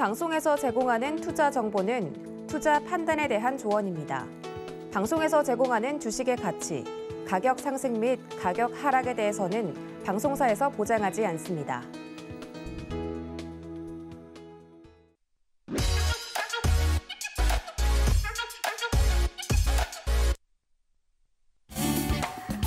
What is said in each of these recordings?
본 방송에서 제공하는 투자 정보는 투자 판단에 대한 조언입니다. 방송에서 제공하는 주식의 가치, 가격 상승 및 가격 하락에 대해서는 방송사에서 보장하지 않습니다.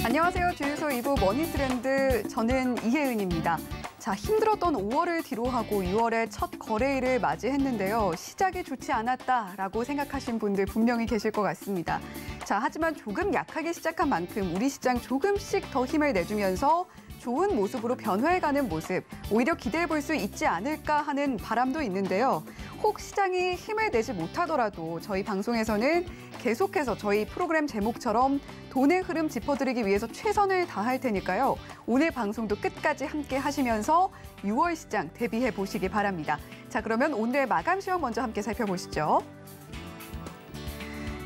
안녕하세요. 주유소 2부 머니 트렌드 저는 이혜은입니다. 자, 힘들었던 5월을 뒤로하고 6월의 첫 거래일을 맞이했는데요. 시작이 좋지 않았다라고 생각하신 분들 분명히 계실 것 같습니다. 자, 하지만 조금 약하게 시작한 만큼 우리 시장 조금씩 더 힘을 내주면서 좋은 모습으로 변화해가는 모습, 오히려 기대해 볼 수 있지 않을까 하는 바람도 있는데요. 혹 시장이 힘을 내지 못하더라도 저희 방송에서는 계속해서 저희 프로그램 제목처럼 돈의 흐름 짚어드리기 위해서 최선을 다할 테니까요. 오늘 방송도 끝까지 함께 하시면서 6월 시장 대비해 보시기 바랍니다. 자, 그러면 오늘의 마감 시황 먼저 함께 살펴보시죠.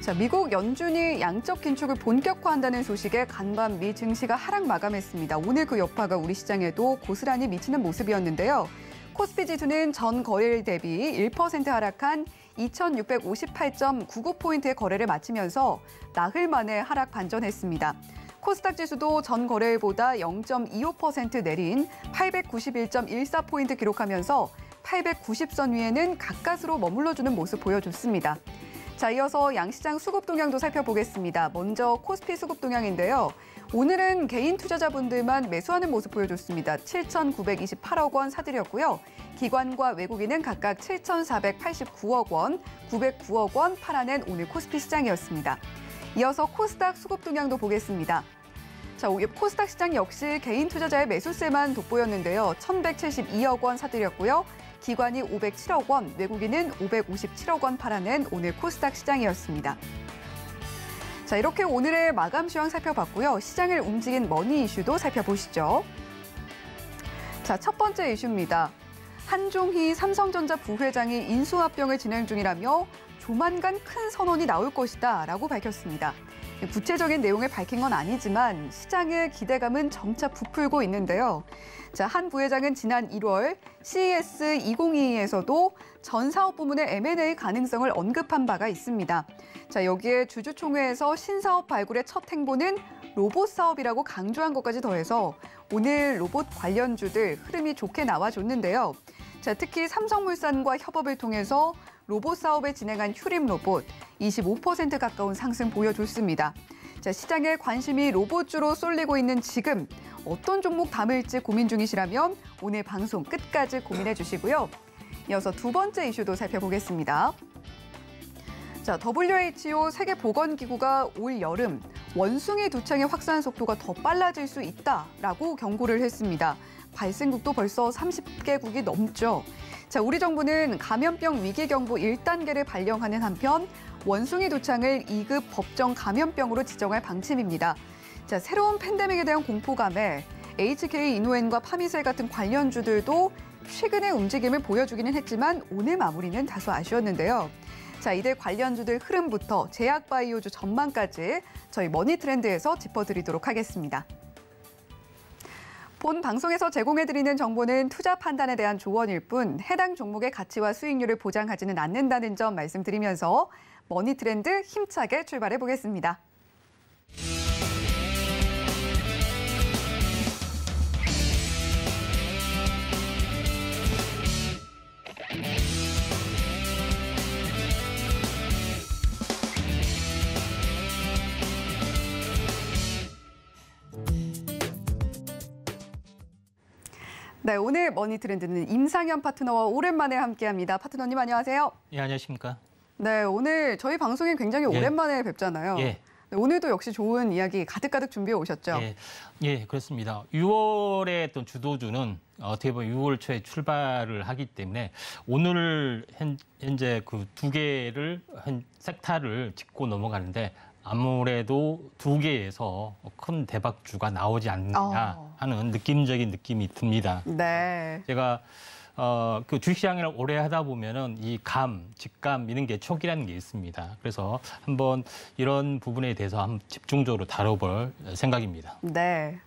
자, 미국 연준이 양적 긴축을 본격화한다는 소식에 간밤 미 증시가 하락 마감했습니다. 오늘 그 여파가 우리 시장에도 고스란히 미치는 모습이었는데요. 코스피 지수는 전 거래일 대비 1% 하락한 2,658.99포인트의 거래를 마치면서 나흘 만에 하락 반전했습니다. 코스닥 지수도 전 거래일보다 0.25% 내린 891.14포인트 기록하면서 890선 위에는 가까스로 머물러주는 모습 보여줬습니다. 자, 이어서 양시장 수급 동향도 살펴보겠습니다. 먼저 코스피 수급 동향인데요. 오늘은 개인 투자자분들만 매수하는 모습 보여줬습니다. 7,928억 원 사들였고요. 기관과 외국인은 각각 7,489억 원, 909억 원 팔아낸 오늘 코스피 시장이었습니다. 이어서 코스닥 수급 동향도 보겠습니다. 자, 코스닥 시장 역시 개인 투자자의 매수세만 돋보였는데요. 1,172억 원 사들였고요. 기관이 507억 원, 외국인은 557억 원 팔아낸 오늘 코스닥 시장이었습니다. 자, 이렇게 오늘의 마감 시황 살펴봤고요. 시장을 움직인 머니 이슈도 살펴보시죠. 자, 첫 번째 이슈입니다. 한종희 삼성전자 부회장이 인수합병을 진행 중이라며 조만간 큰 선언이 나올 것이다 라고 밝혔습니다. 구체적인 내용을 밝힌 건 아니지만 시장의 기대감은 점차 부풀고 있는데요. 자, 한 부회장은 지난 1월 CES 2022에서도 전 사업 부문의 M&A 가능성을 언급한 바가 있습니다. 자, 여기에 주주총회에서 신사업 발굴의 첫 행보는 로봇 사업이라고 강조한 것까지 더해서 오늘 로봇 관련주들 흐름이 좋게 나와줬는데요. 자, 특히 삼성물산과 협업을 통해서 로봇 사업을 진행한 휴림 로봇 25% 가까운 상승 보여줬습니다. 자, 시장에 관심이 로봇주로 쏠리고 있는 지금 어떤 종목 담을지 고민 중이시라면 오늘 방송 끝까지 고민해 주시고요. 이어서 두 번째 이슈도 살펴보겠습니다. 자, WHO 세계보건기구가 올 여름 원숭이 두창의 확산 속도가 더 빨라질 수 있다라고 경고를 했습니다. 발생국도 벌써 30개국이 넘죠. 자, 우리 정부는 감염병 위기 경보 1단계를 발령하는 한편 원숭이 두창을 2급 법정 감염병으로 지정할 방침입니다. 자, 새로운 팬데믹에 대한 공포감에 HK 이노엔과 파미셀 같은 관련주들도 최근의 움직임을 보여주기는 했지만 오늘 마무리는 다소 아쉬웠는데요. 자, 이들 관련주들 흐름부터 제약바이오주 전망까지 저희 머니 트렌드에서 짚어드리도록 하겠습니다. 본 방송에서 제공해드리는 정보는 투자 판단에 대한 조언일 뿐 해당 종목의 가치와 수익률을 보장하지는 않는다는 점 말씀드리면서 머니 트렌드 힘차게 출발해 보겠습니다. 네, 오늘 머니 트렌드는 임상현 파트너와 오랜만에 함께합니다. 파트너님 안녕하세요. 예, 안녕하십니까? 네, 오늘 저희 방송이 굉장히 예. 오랜만에 뵙잖아요. 예. 네, 오늘도 역시 좋은 이야기 가득가득 준비해 오셨죠? 예, 예, 그렇습니다. 6월의 어떤 주도주는 어떻게 보면 6월 초에 출발을 하기 때문에 오늘 현, 현재 그 두 개를 한 섹타를 짚고 넘어가는데 아무래도 두 개에서 큰 대박주가 나오지 않느냐 어. 하는 느낌적인 느낌이 듭니다. 네. 제가 어, 그 주식시장을 오래 하다 보면은 이 감, 직감 이런 게 촉이라는 게 있습니다. 그래서 한번 이런 부분에 대해서 한번 집중적으로 다뤄볼 생각입니다. 네.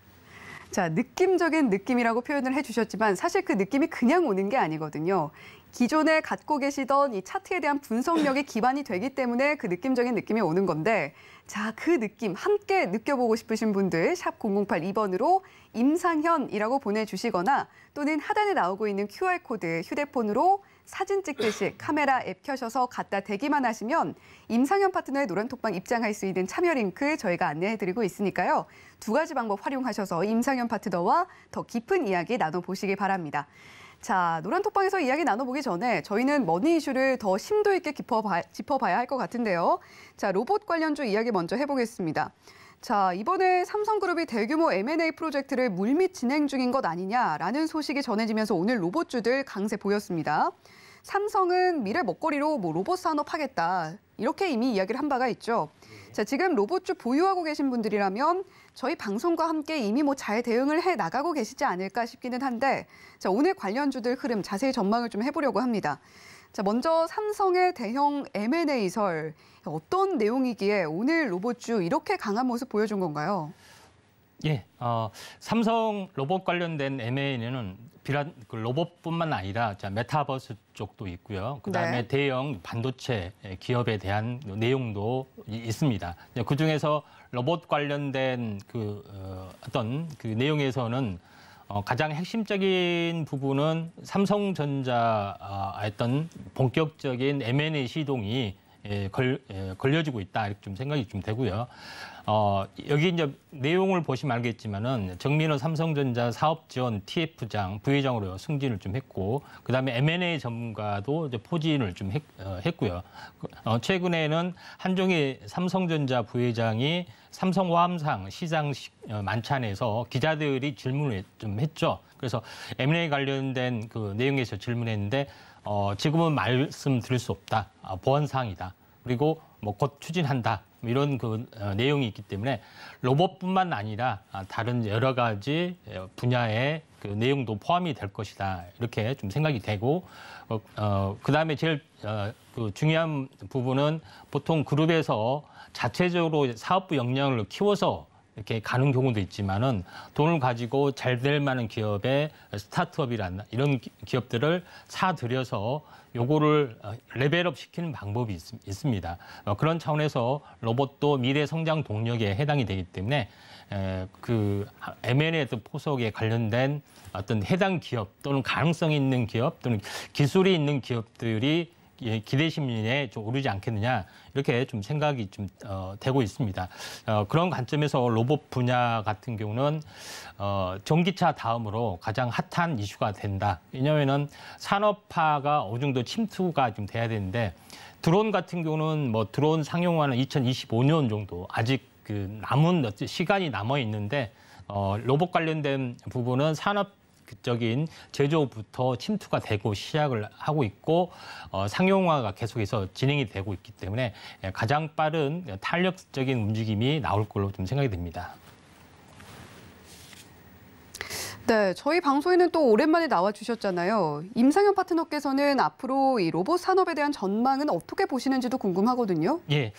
자, 느낌적인 느낌이라고 표현을 해주셨지만 사실 그 느낌이 그냥 오는 게 아니거든요. 기존에 갖고 계시던 이 차트에 대한 분석력이 기반이 되기 때문에 그 느낌적인 느낌이 오는 건데 자, 그 느낌 함께 느껴보고 싶으신 분들 샵 0082번으로 임상현이라고 보내주시거나 또는 하단에 나오고 있는 QR코드 휴대폰으로 사진 찍듯이 카메라 앱 켜셔서 갖다 대기만 하시면 임상현 파트너의 노란톡방 입장할 수 있는 참여 링크 저희가 안내해드리고 있으니까요. 두 가지 방법 활용하셔서 임상현 파트너와 더 깊은 이야기 나눠보시기 바랍니다. 자, 노란톡방에서 이야기 나눠보기 전에 저희는 머니 이슈를 더 심도 있게 깊어봐, 짚어봐야 할 것 같은데요. 자, 로봇 관련주 이야기 먼저 해보겠습니다. 자, 이번에 삼성그룹이 대규모 M&A 프로젝트를 물밑 진행 중인 것 아니냐라는 소식이 전해지면서 오늘 로봇주들 강세 보였습니다. 삼성은 미래 먹거리로 뭐 로봇 산업 하겠다. 이렇게 이미 이야기를 한 바가 있죠. 자, 지금 로봇주 보유하고 계신 분들이라면 저희 방송과 함께 이미 뭐 잘 대응을 해 나가고 계시지 않을까 싶기는 한데 자, 오늘 관련주들 흐름 자세히 전망을 좀 해보려고 합니다. 자, 먼저 삼성의 대형 M&A설 어떤 내용이기에 오늘 로봇주 이렇게 강한 모습 보여준 건가요? 예, 어, 삼성 로봇 관련된 M&A는 비란 그 로봇뿐만 아니라 자, 메타버스 쪽도 있고요. 그다음에 네. 대형 반도체 기업에 대한 내용도 이- 있습니다. 그 중에서 로봇 관련된 그 어, 어떤 그 내용에서는 어, 가장 핵심적인 부분은 삼성전자 아, 어떤 본격적인 M&A 시동이 예, 걸, 예, 걸려지고 있다 이렇게 좀 생각이 좀 되고요. 어, 여기 이제 내용을 보시면 알겠지만은 정민호 삼성전자 사업 지원 TF장 부회장으로 승진을 좀 했고 그다음에 M&A 전문가도 이제 포진을 좀 했, 어, 했고요. 그, 어, 최근에는 한종희 삼성전자 부회장이 삼성화함상 시장 시- 어, 만찬에서 기자들이 질문을 좀 했죠. 그래서 M&A 관련된 그 내용에서 질문했는데 어, 지금은 말씀드릴 수 없다. 아, 보안 사항이다. 그리고 뭐 곧 추진한다. 뭐 이런 그 어, 내용이 있기 때문에 로봇뿐만 아니라 아, 다른 여러 가지 어, 분야의 그 내용도 포함이 될 것이다. 이렇게 좀 생각이 되고 어, 어, 그다음에 제일 어, 그 중요한 부분은 보통 그룹에서 자체적으로 사업부 역량을 키워서 이렇게 가는 경우도 있지만은 돈을 가지고 잘 될 만한 기업의 스타트업이란 이런 기- 기업들을 사들여서 요거를 어, 레벨업 시키는 방법이 있, 있습니다. 어, 그런 차원에서 로봇도 미래 성장 동력에 해당이 되기 때문에 에, 그 M&A 포석에 관련된 어떤 해당 기업 또는 가능성 있는 기업 또는 기술이 있는 기업들이 예, 기대 심리에 좀 오르지 않겠느냐 이렇게 좀 생각이 좀 어, 되고 있습니다. 어, 그런 관점에서 로봇 분야 같은 경우는 어, 전기차 다음으로 가장 핫한 이슈가 된다. 왜냐하면은 산업화가 어느 정도 침투가 좀 돼야 되는데 드론 같은 경우는 뭐 드론 상용화는 2025년 정도 아직 그 남은 시간이 남아 있는데 어, 로봇 관련된 부분은 산업 적인 제조부터 침투가 되고 시작을 하고 있고 어, 상용화가 계속해서 진행이 되고 있기 때문에 예, 가장 빠른 탄력적인 움직임이 나올 걸로 좀 생각이 됩니다. 네, 저희 방송에는 또 오랜만에 나와 주셨잖아요. 임상현 파트너께서는 앞으로 이 로봇 산업에 대한 전망은 어떻게 보시는지도 궁금하거든요. 예,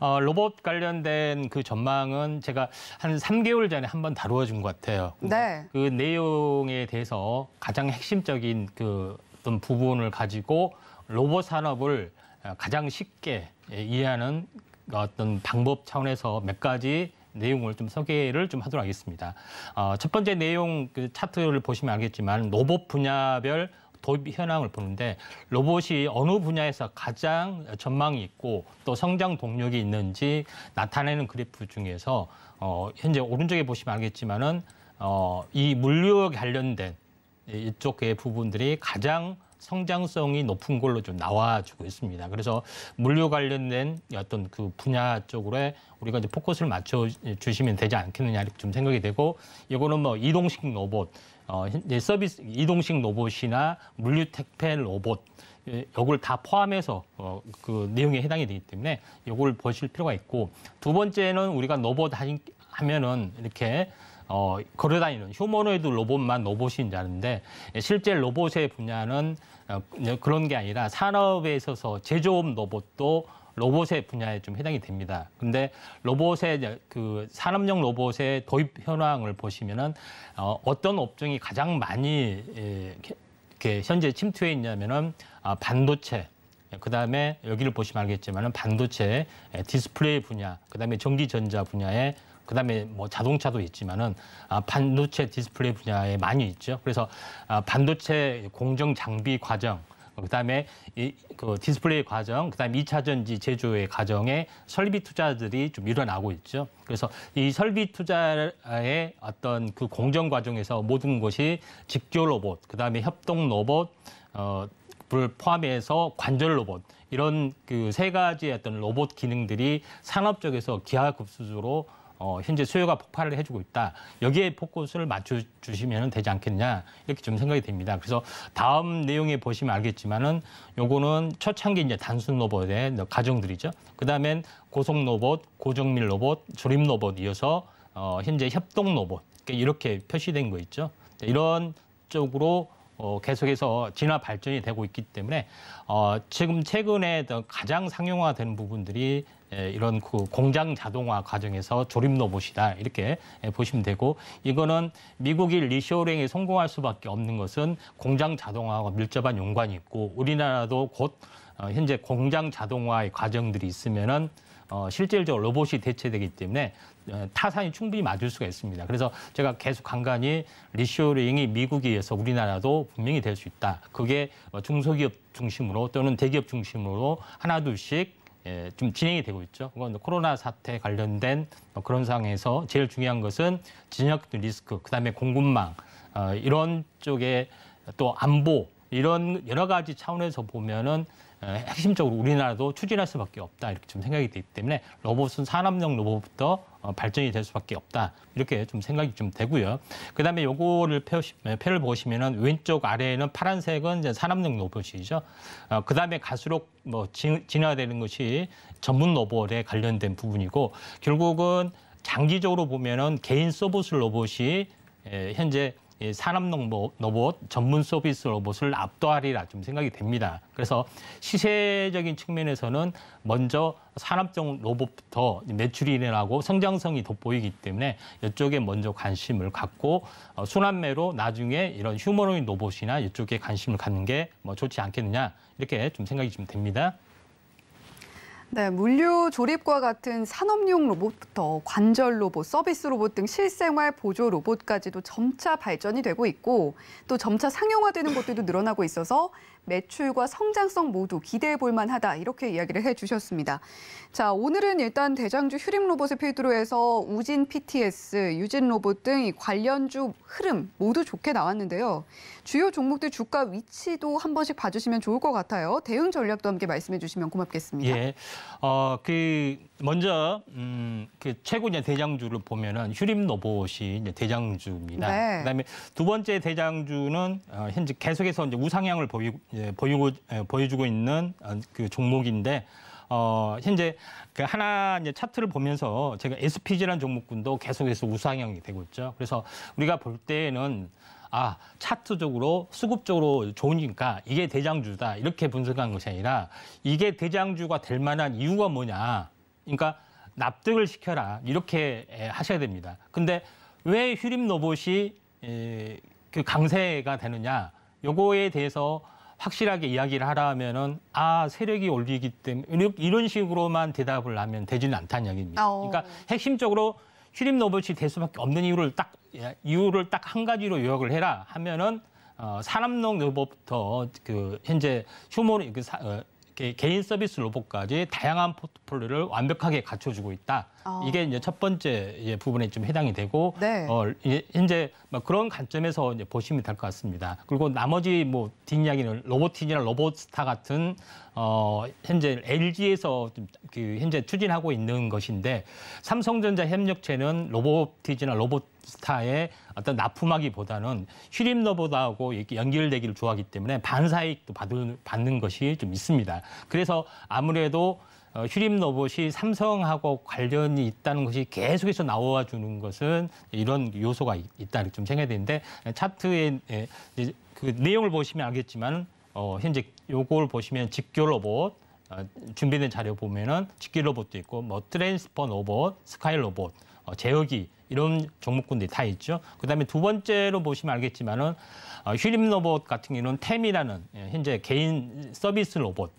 어, 로봇 관련된 그 전망은 제가 한 3개월 전에 한번 다루어 준 것 같아요. 네. 그 내용에 대해서 가장 핵심적인 그 어떤 부분을 가지고 로봇 산업을 가장 쉽게 이해하는 어떤 방법 차원에서 몇 가지 내용을 좀 소개를 좀 하도록 하겠습니다. 어, 첫 번째 내용 그 차트를 보시면 알겠지만 로봇 분야별 도입 현황을 보는데 로봇이 어느 분야에서 가장 전망이 있고 또 성장 동력이 있는지 나타내는 그래프 중에서 어, 현재 오른쪽에 보시면 알겠지만은 어, 이 물류 관련된 이쪽의 부분들이 가장 성장성이 높은 걸로 좀 나와주고 있습니다. 그래서 물류 관련된 어떤 그 분야 쪽으로 우리가 이제 포커스를 맞춰 주시면 되지 않겠느냐 이렇게 좀 생각이 되고 이거는 뭐 이동식 로봇, 어, 이제 서비스 이동식 로봇이나 물류 택배 로봇 예, 요걸 다 포함해서 어, 그 내용에 해당이 되기 때문에 요걸 보실 필요가 있고 두 번째는 우리가 로봇 하면은 이렇게 어, 걸어다니는 휴머노이드 로봇만 로봇인 줄 아는데 실제 로봇의 분야는 어, 그런 게 아니라 산업에 있어서 제조업 로봇도 로봇의 분야에 좀 해당이 됩니다. 근데 로봇의 그 산업용 로봇의 도입 현황을 보시면은 어, 어떤 업종이 가장 많이 예, 이렇게 현재 침투해 있냐면은 아, 반도체, 그다음에 여기를 보시면 알겠지만은 반도체, 에, 디스플레이 분야, 그다음에 전기전자 분야에 그다음에 뭐 자동차도 있지만은 아, 반도체 디스플레이 분야에 많이 있죠. 그래서 아, 반도체 공정 장비 과정 그다음에 이 그 디스플레이 과정, 그다음에 이차 전지 제조의 과정에 설비 투자들이 좀 일어나고 있죠. 그래서 이 설비 투자의 어떤 그 공정 과정에서 모든 것이 직교 로봇, 그다음에 협동 로봇, 어, 를 포함해서 관절 로봇 이런 그 세 가지의 어떤 로봇 기능들이 산업 쪽에서 기하급수적으로 어, 현재 수요가 폭발을 해주고 있다. 여기에 포커스를 맞춰 주시면 되지 않겠냐 이렇게 좀 생각이 됩니다. 그래서 다음 내용에 보시면 알겠지만은 요거는 초창기 이제 단순 로봇의 가정들이죠. 그다음엔 고속 로봇, 고정밀 로봇, 조립 로봇 이어서 어, 현재 협동 로봇 이렇게 표시된 거 있죠. 이런 쪽으로 어, 계속해서 진화 발전이 되고 있기 때문에 어, 지금 최근에 더 가장 상용화되는 부분들이 에, 이런 그 공장 자동화 과정에서 조립 로봇이다 이렇게 에, 보시면 되고 이거는 미국이 리쇼링에 성공할 수밖에 없는 것은 공장 자동화와 밀접한 연관이 있고 우리나라도 곧 어, 현재 공장 자동화의 과정들이 있으면은 어, 실질적으로 로봇이 대체되기 때문에 어, 타산이 충분히 맞을 수가 있습니다. 그래서 제가 계속 간간히 reshoring이 미국에 의해서 우리나라도 분명히 될 수 있다. 그게 어, 중소기업 중심으로 또는 대기업 중심으로 하나 둘씩 예, 좀 진행이 되고 있죠. 그건 코로나 사태 관련된 어, 그런 상황에서 제일 중요한 것은 지역 리스크, 그다음에 공급망 어, 이런 쪽에 또 안보 이런 여러 가지 차원에서 보면은 어, 핵심적으로 우리나라도 추진할 수밖에 없다 이렇게 좀 생각이 되기 때문에 로봇은 산업용 로봇부터 어, 발전이 될 수밖에 없다 이렇게 좀 생각이 좀 되고요. 그다음에 요거를 펴시, 표를 보시면은 왼쪽 아래에는 파란색은 이제 산업용 로봇이죠. 어, 그다음에 갈수록 뭐 진, 진화되는 것이 전문 로봇에 관련된 부분이고 결국은 장기적으로 보면은 개인 서비스 로봇이 에, 현재 이 산업용 로- 로봇, 전문 서비스 로봇을 압도하리라 좀 생각이 됩니다. 그래서 시세적인 측면에서는 먼저 산업용 로봇부터 매출이 일어나고 성장성이 돋보이기 때문에 이쪽에 먼저 관심을 갖고 어, 순환매로 나중에 이런 휴머노id 로봇이나 이쪽에 관심을 갖는 게 뭐 좋지 않겠느냐 이렇게 좀 생각이 좀 됩니다. 네, 물류 조립과 같은 산업용 로봇부터 관절 로봇, 서비스 로봇 등 실생활 보조 로봇까지도 점차 발전이 되고 있고 또 점차 상용화되는 곳들도 늘어나고 있어서 매출과 성장성 모두 기대해 볼 만하다 이렇게 이야기를 해 주셨습니다. 자, 오늘은 일단 대장주 휴림 로봇을 필두로 해서 우진 PTS, 유진 로봇 등이 관련주 흐름 모두 좋게 나왔는데요. 주요 종목들 주가 위치도 한 번씩 봐주시면 좋을 것 같아요. 대응 전략도 함께 말씀해 주시면 고맙겠습니다. 예. 어, 그, 먼저, 음, 그 최고 이제 대장주를 보면은 휴림 로봇이 이제 대장주입니다. 네. 그다음에 두 번째 대장주는 어, 현재 계속해서 이제 우상향을 보이, 예, 보이고, 예, 보여주고 있는 어, 그 종목인데, 어, 현재 그 하나 이제 차트를 보면서 제가 SPG라는 종목군도 계속해서 우상향이 되고 있죠. 그래서 우리가 볼 때에는 아, 차트적으로 수급적으로 좋으니까 이게 대장주다. 이렇게 분석한 것이 아니라 이게 대장주가 될 만한 이유가 뭐냐. 그러니까 납득을 시켜라. 이렇게 에, 하셔야 됩니다. 근데 왜 휴림 로봇이 에, 그 강세가 되느냐. 요거에 대해서 확실하게 이야기를 하라 하면은 아 세력이 올리기 때문에 이런- 식으로만 대답을 하면 되지는 않다는 이야기입니다. 어. 그러니까 핵심적으로 휴림 로봇이 될 수밖에 없는 이유를 딱 예, 이유를 딱 한 가지로 요약을 해라 하면은 어, 산업용 로봇부터 그 현재 휴머니 그 사- 어, 개- 개인 서비스 로봇까지 다양한 포트폴리오를 완벽하게 갖춰주고 있다. 어. 이게 이제 첫 번째 이제 부분에 좀 해당이 되고 네. 어, 이- 현재 뭐 그런 관점에서 이제 보시면 될 것 같습니다. 그리고 나머지 뭐 뒷이야기는 로보티지나 로봇스타 같은 어, 현재 LG에서 그 현재 추진하고 있는 것인데 삼성전자 협력체는 로보티지나 로봇스타의 어떤 납품하기보다는 휴림 로봇하고 이렇게 연결되기를 좋아하기 때문에 반사이익도 받을, 받는 것이 좀 있습니다. 그래서 아무래도 어, 휴림 로봇이 삼성하고 관련이 있다는 것이 계속해서 나와 주는 것은 이런 요소가 있- 있다 이렇게 좀 생각이 되는데 차트의 에, 이제 그 내용을 보시면 알겠지만 어, 현재 요걸 보시면 직교 로봇 어, 준비된 자료 보면은 직교 로봇도 있고 뭐 transfer 로봇, SCARA 로봇, 어, 제어기 이런 종목군들이 다 있죠. 그다음에 두 번째로 보시면 알겠지만은 어, 휴림 로봇 같은 경우는 테미라는 예, 현재 개인 서비스 로봇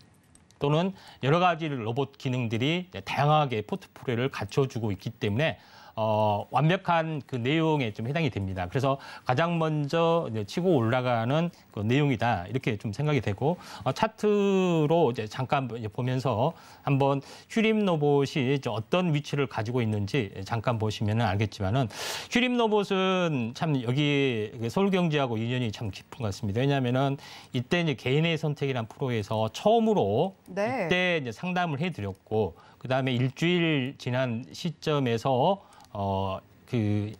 또는 여러 가지 로봇 기능들이 다양하게 포트폴리오를 갖춰주고 있기 때문에 어, 완벽한 그 내용에 좀 해당이 됩니다. 그래서 가장 먼저 이제 치고 올라가는 그 내용이다 이렇게 좀 생각이 되고 어, 차트로 이제 잠깐 보면서 한번 휴림 로봇이 이제 어떤 위치를 가지고 있는지 잠깐 보시면 알겠지만은 휴림 로봇은 참 여기 서울 경제하고 인연이 참 깊은 것 같습니다. 왜냐하면은 이때 이제 개인의 선택이란 프로에서 처음으로 네. 이때 이제 상담을 해드렸고 그 다음에 일주일 지난 시점에서 어 그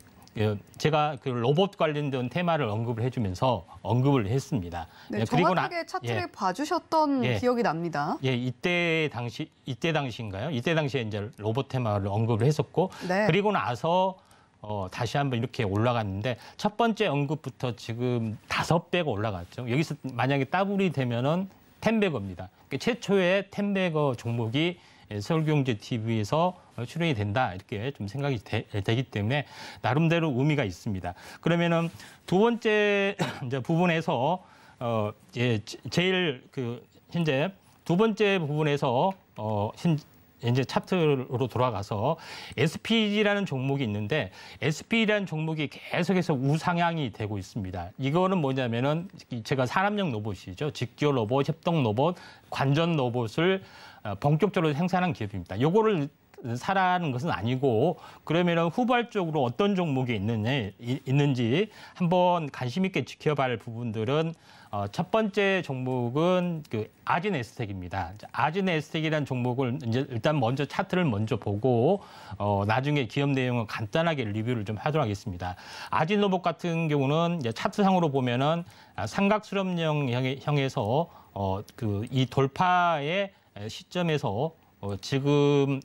제가 그 로봇 관련된 테마를 언급을 해주면서 언급을 했습니다. 네, 예, 그리고 나- 정확하게 차트를 예. 봐주셨던 예. 기억이 납니다. 예, 이때 당시 이때 당시인가요? 이때 당시에 이제 로봇 테마를 언급을 했었고 네. 그리고 나서 어, 다시 한번 이렇게 올라갔는데 첫 번째 언급부터 지금 다섯 배가 올라갔죠. 여기서 만약에 더블이 되면은 텐베거입니다. 그러니까 최초의 텐베거 종목이 예, 서울경제 TV에서 출연이 된다 이렇게 좀 생각이 되, 기 때문에 나름대로 의미가 있습니다. 그러면은 두 번째 부분에서 어, 예, 제- 제일 그 현재 두 번째 부분에서 어, 현, 이제 차트로 돌아가서 SPG라는 종목이 있는데 SP라는 종목이 계속해서 우상향이 되고 있습니다. 이거는 뭐냐면은 제가 산업용 로봇이죠. 직교 로봇, 협동 로봇, 관전 로봇을 어, 본격적으로 생산한 기업입니다. 요거를 사라는 것은 아니고 그러면은 후발적으로 어떤 종목이 있느냐 이- 있는지 한번 관심 있게 지켜봐야 할 부분들은 어, 첫 번째 종목은 그 아진 에스텍입니다. 자, 아진 에스텍이라는 종목을 이제 일단 먼저 차트를 먼저 보고 어, 나중에 기업 내용을 간단하게 리뷰를 좀 하도록 하겠습니다. 아진 로봇 같은 경우는 이제 차트상으로 보면은 아, 삼각 수렴형 형에- 형에서 어, 그 이 돌파의 시점에서 어, 지금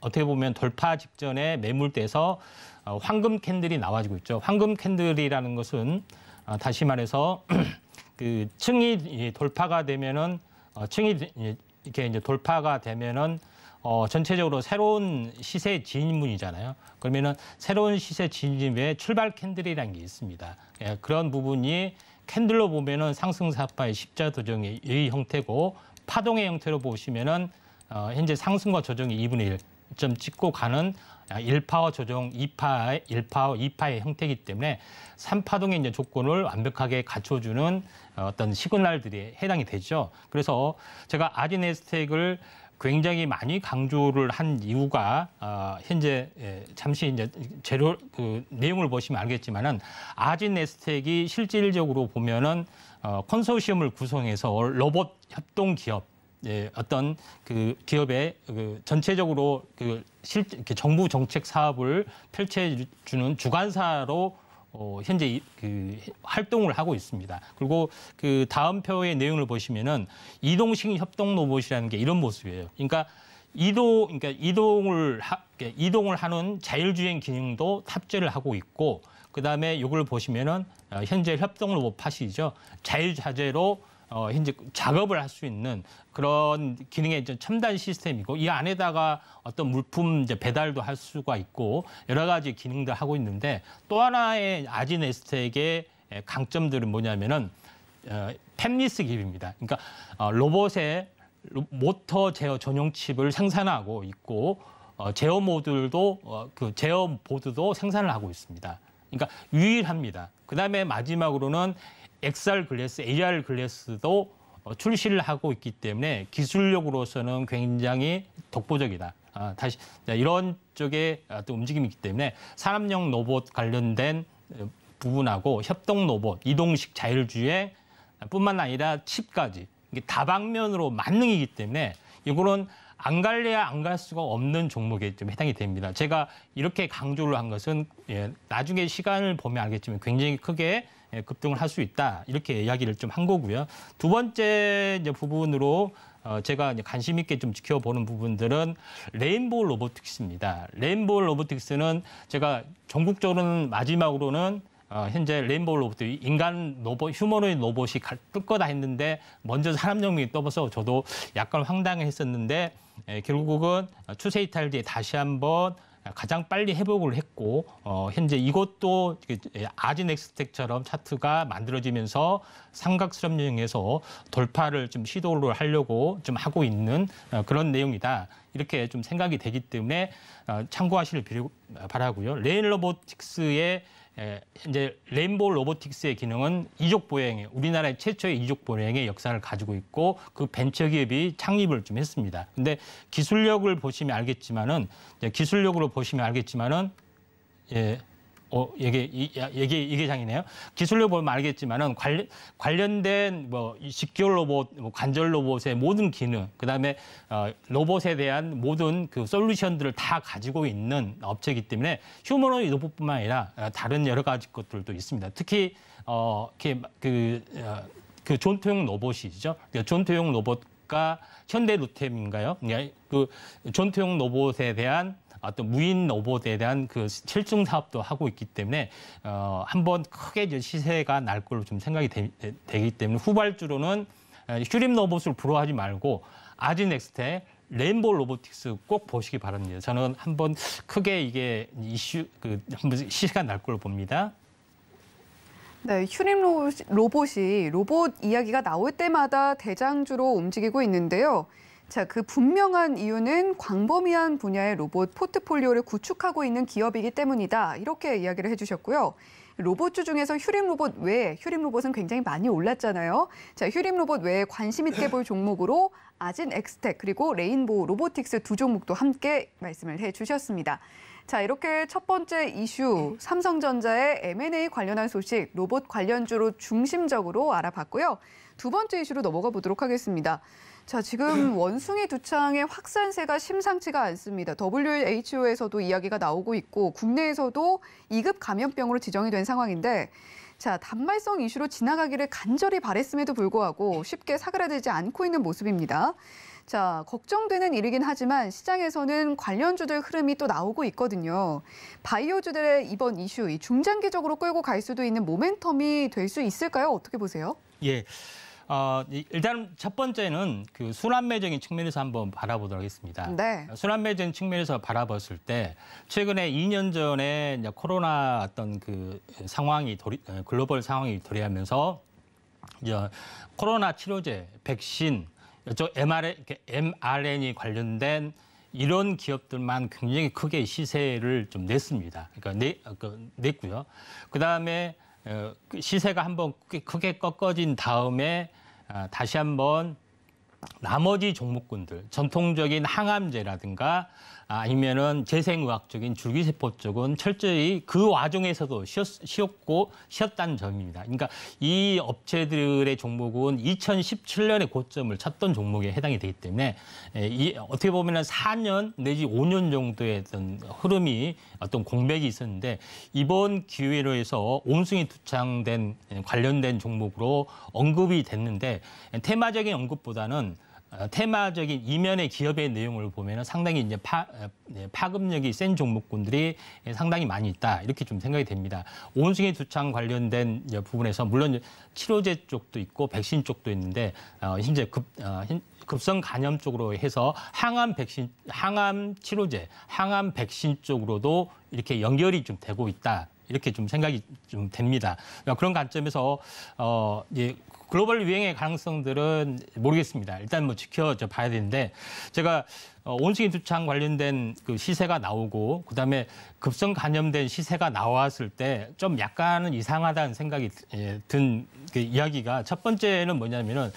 어떻게 보면 돌파 직전에 매물대에서 어, 황금 candle이 나와지고 있죠. 황금 candle이라는 것은 어, 다시 말해서 그 층이 이 돌파가 되면은 어, 층이 이- 이렇게 이제 돌파가 되면은 어, 전체적으로 새로운 시세 진입문이잖아요. 그러면은 새로운 시세 진입의 출발 candle이라는 게 있습니다. 예, 그런 부분이 캔들로 보면은 상승 사파의 십자 도정의 이 형태고 파동의 형태로 보시면은 어, 현재 상승과 조정이 2분의 1점 찍고 가는 1파워 조정 2파, 1파워 2파의 형태이기 때문에 3파동의 이제 조건을 완벽하게 갖춰주는 어떤 시그널들이 해당이 되죠. 그래서 제가 아디네스텍을 굉장히 많이 강조를 한 이유가 어, 현재 예, 잠시 이제 재료 그 내용을 보시면 알겠지만은 아진에스텍이 실질적으로 보면은 어, 컨소시엄을 구성해서 로봇 협동 기업 예, 어떤 그 기업의 그 전체적으로 그 실, 정부 정책 사업을 펼쳐주는 주관사로 어, 현재 이- 그 활동을 하고 있습니다. 그리고 그 다음 표의 내용을 보시면은 이동식 협동 로봇이라는 게 이런 모습이에요. 그러니까 이동, 그러니까 이동을 하, 이동을 하는 자율주행 기능도 탑재를 하고 있고, 그 다음에 이걸 보시면은 어, 현재 협동 로봇 팟이죠. 자유자재로 어, 현재 작업을 할 수 있는 그런 기능의 이제 첨단 시스템이고 이 안에다가 어떤 물품 이제 배달도 할 수가 있고 여러 가지 기능들 하고 있는데 또 하나의 아진 에스텍의 강점들은 뭐냐면은 어, 팹리스 기입니다. 그러니까 어, 로봇의 로- 모터 제어 전용 칩을 생산하고 있고 어, 제어 모듈도 어, 그 제어 보드도 생산을 하고 있습니다. 그러니까 유일합니다. 그다음에 마지막으로는 XR 글래스, AR 글래스도 어, 출시를 하고 있기 때문에 기술력으로서는 굉장히 독보적이다. 아, 다시 자, 이런 쪽에 어떤 움직임이 있기 때문에 산업용 로봇 관련된 어, 부분하고 협동 로봇, 이동식 자율주행 뿐만 아니라 칩까지 다방면으로 만능이기 때문에 이거는 안 갈래야 안 갈 수가 없는 종목에 좀 해당이 됩니다. 제가 이렇게 강조를 한 것은 예, 나중에 시간을 보면 알겠지만 굉장히 크게 예, 급등을 할 수 있다 이렇게 이야기를 좀 한 거고요. 두 번째 이제 부분으로 어, 제가 관심 있게 좀 지켜보는 부분들은 레인보우 로보틱스입니다. 레인보우 로보틱스는 제가 전국적으로는 마지막으로는 어, 현재 레인보우 로봇들이 인간 로봇, 휴머노id 로봇이 갈- 뜰 거다 했는데 먼저 사람 정밀이 떠서 저도 약간 황당했었는데 에, 결국은 추세 이탈 뒤에 다시 한번 가장 빨리 회복을 했고 어, 현재 이것도 그, 예, 아지넥스텍처럼 차트가 만들어지면서 삼각수렴 유형에서 돌파를 좀 시도를 하려고 좀 하고 있는 어, 그런 내용이다 이렇게 좀 생각이 되기 때문에 어, 참고하시길 빌- 바라고요. 레인 로보틱스의 에, 현재 레인보우 로보틱스의 기능은 이족 보행에 우리나라의 최초의 이족 보행의 역사를 가지고 있고 그 벤처 기업이 창립을 좀 했습니다. 근데 기술력을 보시면 알겠지만은 기술력으로 보시면 알겠지만은 예. 어, 이게, 이게, 이게 장이네요. 기술력 보면 알겠지만은 관련, 관련된 뭐, 이 직교 로봇, 뭐 관절 로봇의 모든 기능, 그 다음에 어, 로봇에 대한 모든 그 솔루션들을 다 가지고 있는 업체이기 때문에 휴머노id 로봇뿐만 아니라 어, 다른 여러 가지 것들도 있습니다. 특히, 어, 이렇게 그, 어, 그 존토용 로봇이죠. 그 존토용 로봇과 현대 루템인가요? 예, 그 존토용 로봇에 대한 어떤 무인 로봇에 대한 그 실증 사업도 하고 있기 때문에 어, 한번 크게 이제 시세가 날 걸로 좀 생각이 되, 기 때문에 후발주로는 어, 휴림 로봇을 부러워하지 말고 아지넥스테 레인보우 로보틱스 꼭 보시기 바랍니다. 저는 한번 크게 이게 이슈 그 한번 시세가 날 걸로 봅니다. 네, 휴림 로- 로봇이 로봇 이야기가 나올 때마다 대장주로 움직이고 있는데요. 자, 그 분명한 이유는 광범위한 분야의 로봇 포트폴리오를 구축하고 있는 기업이기 때문이다. 이렇게 이야기를 해주셨고요. 로봇주 중에서 휴림 로봇 외에 휴림 로봇은 굉장히 많이 올랐잖아요. 자, 휴림 로봇 외에 관심 있게 볼 종목으로 아진 엑스텍 그리고 레인보우 로보틱스 두 종목도 함께 말씀을 해주셨습니다. 자, 이렇게 첫 번째 이슈 삼성전자의 M&A 관련한 소식 로봇 관련주로 중심적으로 알아봤고요. 두 번째 이슈로 넘어가 보도록 하겠습니다. 자, 지금 원숭이 두창의 확산세가 심상치가 않습니다. WHO에서도 이야기가 나오고 있고 국내에서도 2급 감염병으로 지정이 된 상황인데 자, 단말성 이슈로 지나가기를 간절히 바랬음에도 불구하고 쉽게 사그라들지 않고 있는 모습입니다. 자, 걱정되는 일이긴 하지만 시장에서는 관련주들 흐름이 또 나오고 있거든요. 바이오주들의 이번 이슈, 이 중장기적으로 끌고 갈 수도 있는 모멘텀이 될 수 있을까요? 어떻게 보세요? 예. 어, 이- 일단 첫 번째는 그 순환매적인 측면에서 한번 바라보도록 하겠습니다. 네. 순환매적인 측면에서 바라봤을 때 최근에 2년 전에 코로나 어떤 그 상황이 도리, 어, 글로벌 상황이 도래하면서 코로나 치료제, 백신, 이쪽 mRNA, 관련된 이런 기업들만 굉장히 크게 시세를 좀 냈습니다. 그러니까 내, 어, 그, 냈고요. 그 다음에 시세가 한번 크게- 크게 꺾어진 다음에 아, 다시 한번 나머지 종목군들 전통적인 항암제라든가 아니면은 재생의학적인 줄기세포 쪽은 철저히 그 와중에서도 쉬었, 쉬었 고 쉬었다는 점입니다. 그러니까 이 업체들의 종목은 2017년에 고점을 쳤던 종목에 해당이 되기 때문에 에, 이 어떻게 보면 은 4년 내지 5년 정도의 어떤 흐름이 어떤 공백이 있었는데 이번 기회로 해서 온숭이 투창된 관련된 종목으로 언급이 됐는데 테마적인 언급보다는 어, 테마적인 이면의 기업의 내용을 보면 상당히 이제 파, 어, 예, 파급력이 센 종목군들이 상당히 많이 있다 이렇게 좀 생각이 됩니다. 온숭이 두창 관련된 이제 부분에서 물론 치료제 쪽도 있고 백신 쪽도 있는데 어, 현재 급 어, 현- 급성 감염 쪽으로 해서 항암 백신, 항암 치료제, 항암 백신 쪽으로도 이렇게 연결이 좀 되고 있다. 이렇게 좀 생각이 좀 됩니다. 그런 관점에서 어 이제 글로벌 유행의 가능성들은 모르겠습니다. 일단 뭐 지켜져 봐야 되는데 제가 어, 온숭이 두창 관련된 그 시세가 나오고 그다음에 급성 감염된 시세가 나왔을 때 좀 약간은 이상하다는 생각이 예, 든그 이야기가 첫 번째는 뭐냐면은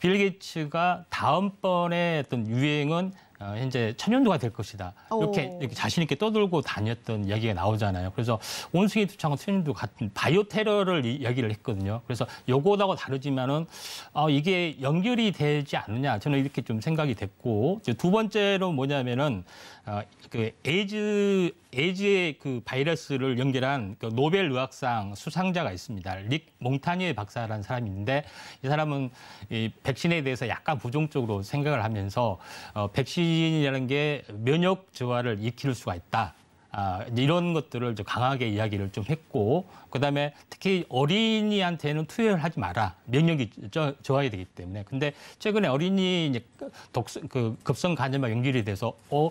빌 게이츠가 다음번에 어떤 유행은 어, 현재 천연두가 될 것이다. 이렇게, 오. 이렇게 자신 있게 떠들고 다녔던 이야기가 나오잖아요. 그래서 원숭이 두창과 천연두 같은 바이오 테러를 이야기를 했거든요. 그래서 요거하고 다르지만은 어, 이게 연결이 되지 않느냐 저는 이렇게 좀 생각이 됐고 두 번째로 뭐냐면은 어, 그 에이즈 에이즈의 그 바이러스를 연결한 그 노벨 의학상 수상자가 있습니다. 뤽 몽타니에 박사라는 사람이 있는데 이 사람은 이 백신에 대해서 약간 부정적으로 생각을 하면서 어, 백신이라는 게 면역 저하를 일으킬 수가 있다. 아, 이제 이런 것들을 좀 강하게 이야기를 좀 했고 그다음에 특히 어린이한테는 투여를 하지 마라. 면역이 저, 좋아야 되기 때문에. 근데 최근에 어린이 이제 독, 그 급성 간염과 연결이 돼서 어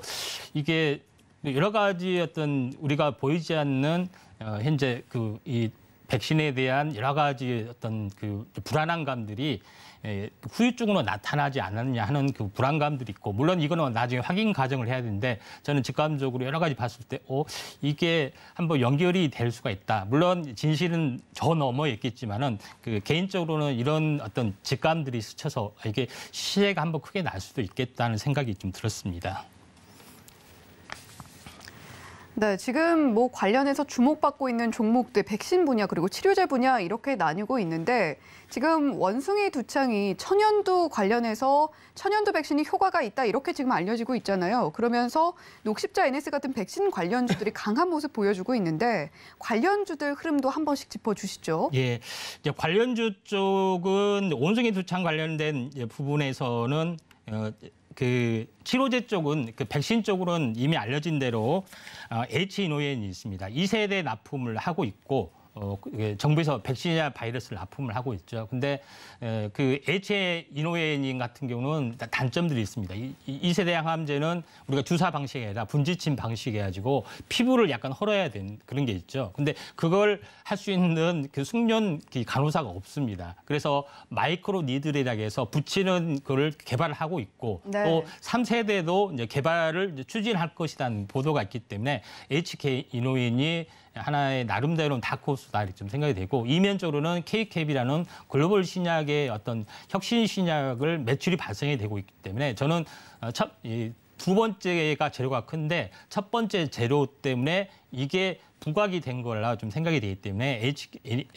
이게 여러 가지 어떤 우리가 보이지 않는 어, 현재 그 이 백신에 대한 여러 가지 어떤 그 불안한 감들이 예, 후유증으로 나타나지 않았느냐 하는 그 불안감들이 있고 물론 이거는 나중에 확인 과정을 해야 되는데 저는 직감적으로 여러 가지 봤을 때 어, 이게 한번 연결이 될 수가 있다. 물론 진실은 저 넘어 있겠지만은 그 개인적으로는 이런 어떤 직감들이 스쳐서 이게 시혜가 한번 크게 날 수도 있겠다는 생각이 좀 들었습니다. 네, 지금 뭐 관련해서 주목받고 있는 종목들 백신 분야 그리고 치료제 분야 이렇게 나뉘고 있는데 지금 원숭이 두창이 천연두 관련해서 천연두 백신이 효과가 있다 이렇게 지금 알려지고 있잖아요. 그러면서 녹십자 NS 같은 백신 관련주들이 강한 모습 보여주고 있는데 관련주들 흐름도 한 번씩 짚어주시죠. 예, 이제 관련주 쪽은 원숭이 두창 관련된 부분에서는 어, 그 치료제 쪽은 그 백신 쪽으로는 이미 알려진 대로 어, H1N1이 있습니다. 2세대 납품을 하고 있고 어, 그 정부에서 백신이나 바이러스를 납품을 하고 있죠. 근데 에, 그 H의 이노에닌 같은 경우는 단점들이 있습니다. 이, 이 세대 항암제는 우리가 주사 방식이 아니라 분지침 방식이 가지고 피부를 약간 헐어야 되는 그런 게 있죠. 근데 그걸 할 수 있는 그 숙련 간호사가 없습니다. 그래서 마이크로 니들이라고 해서 붙이는 거를 개발을 하고 있고 네. 또 3세대도 이제 개발을 이제 추진할 것이라는 보도가 있기 때문에 HK 이노인이 하나의 나름대로 다크호스 다 이렇게 좀 생각이 되고 이면적으로는 KKB라는 글로벌 신약의 어떤 혁신 신약을 매출이 발생이 되고 있기 때문에 저는 어, 첫, 이, 두 번째가 재료가 큰데 첫 번째 재료 때문에 이게 부각이 된 거라 좀 생각이 되기 때문에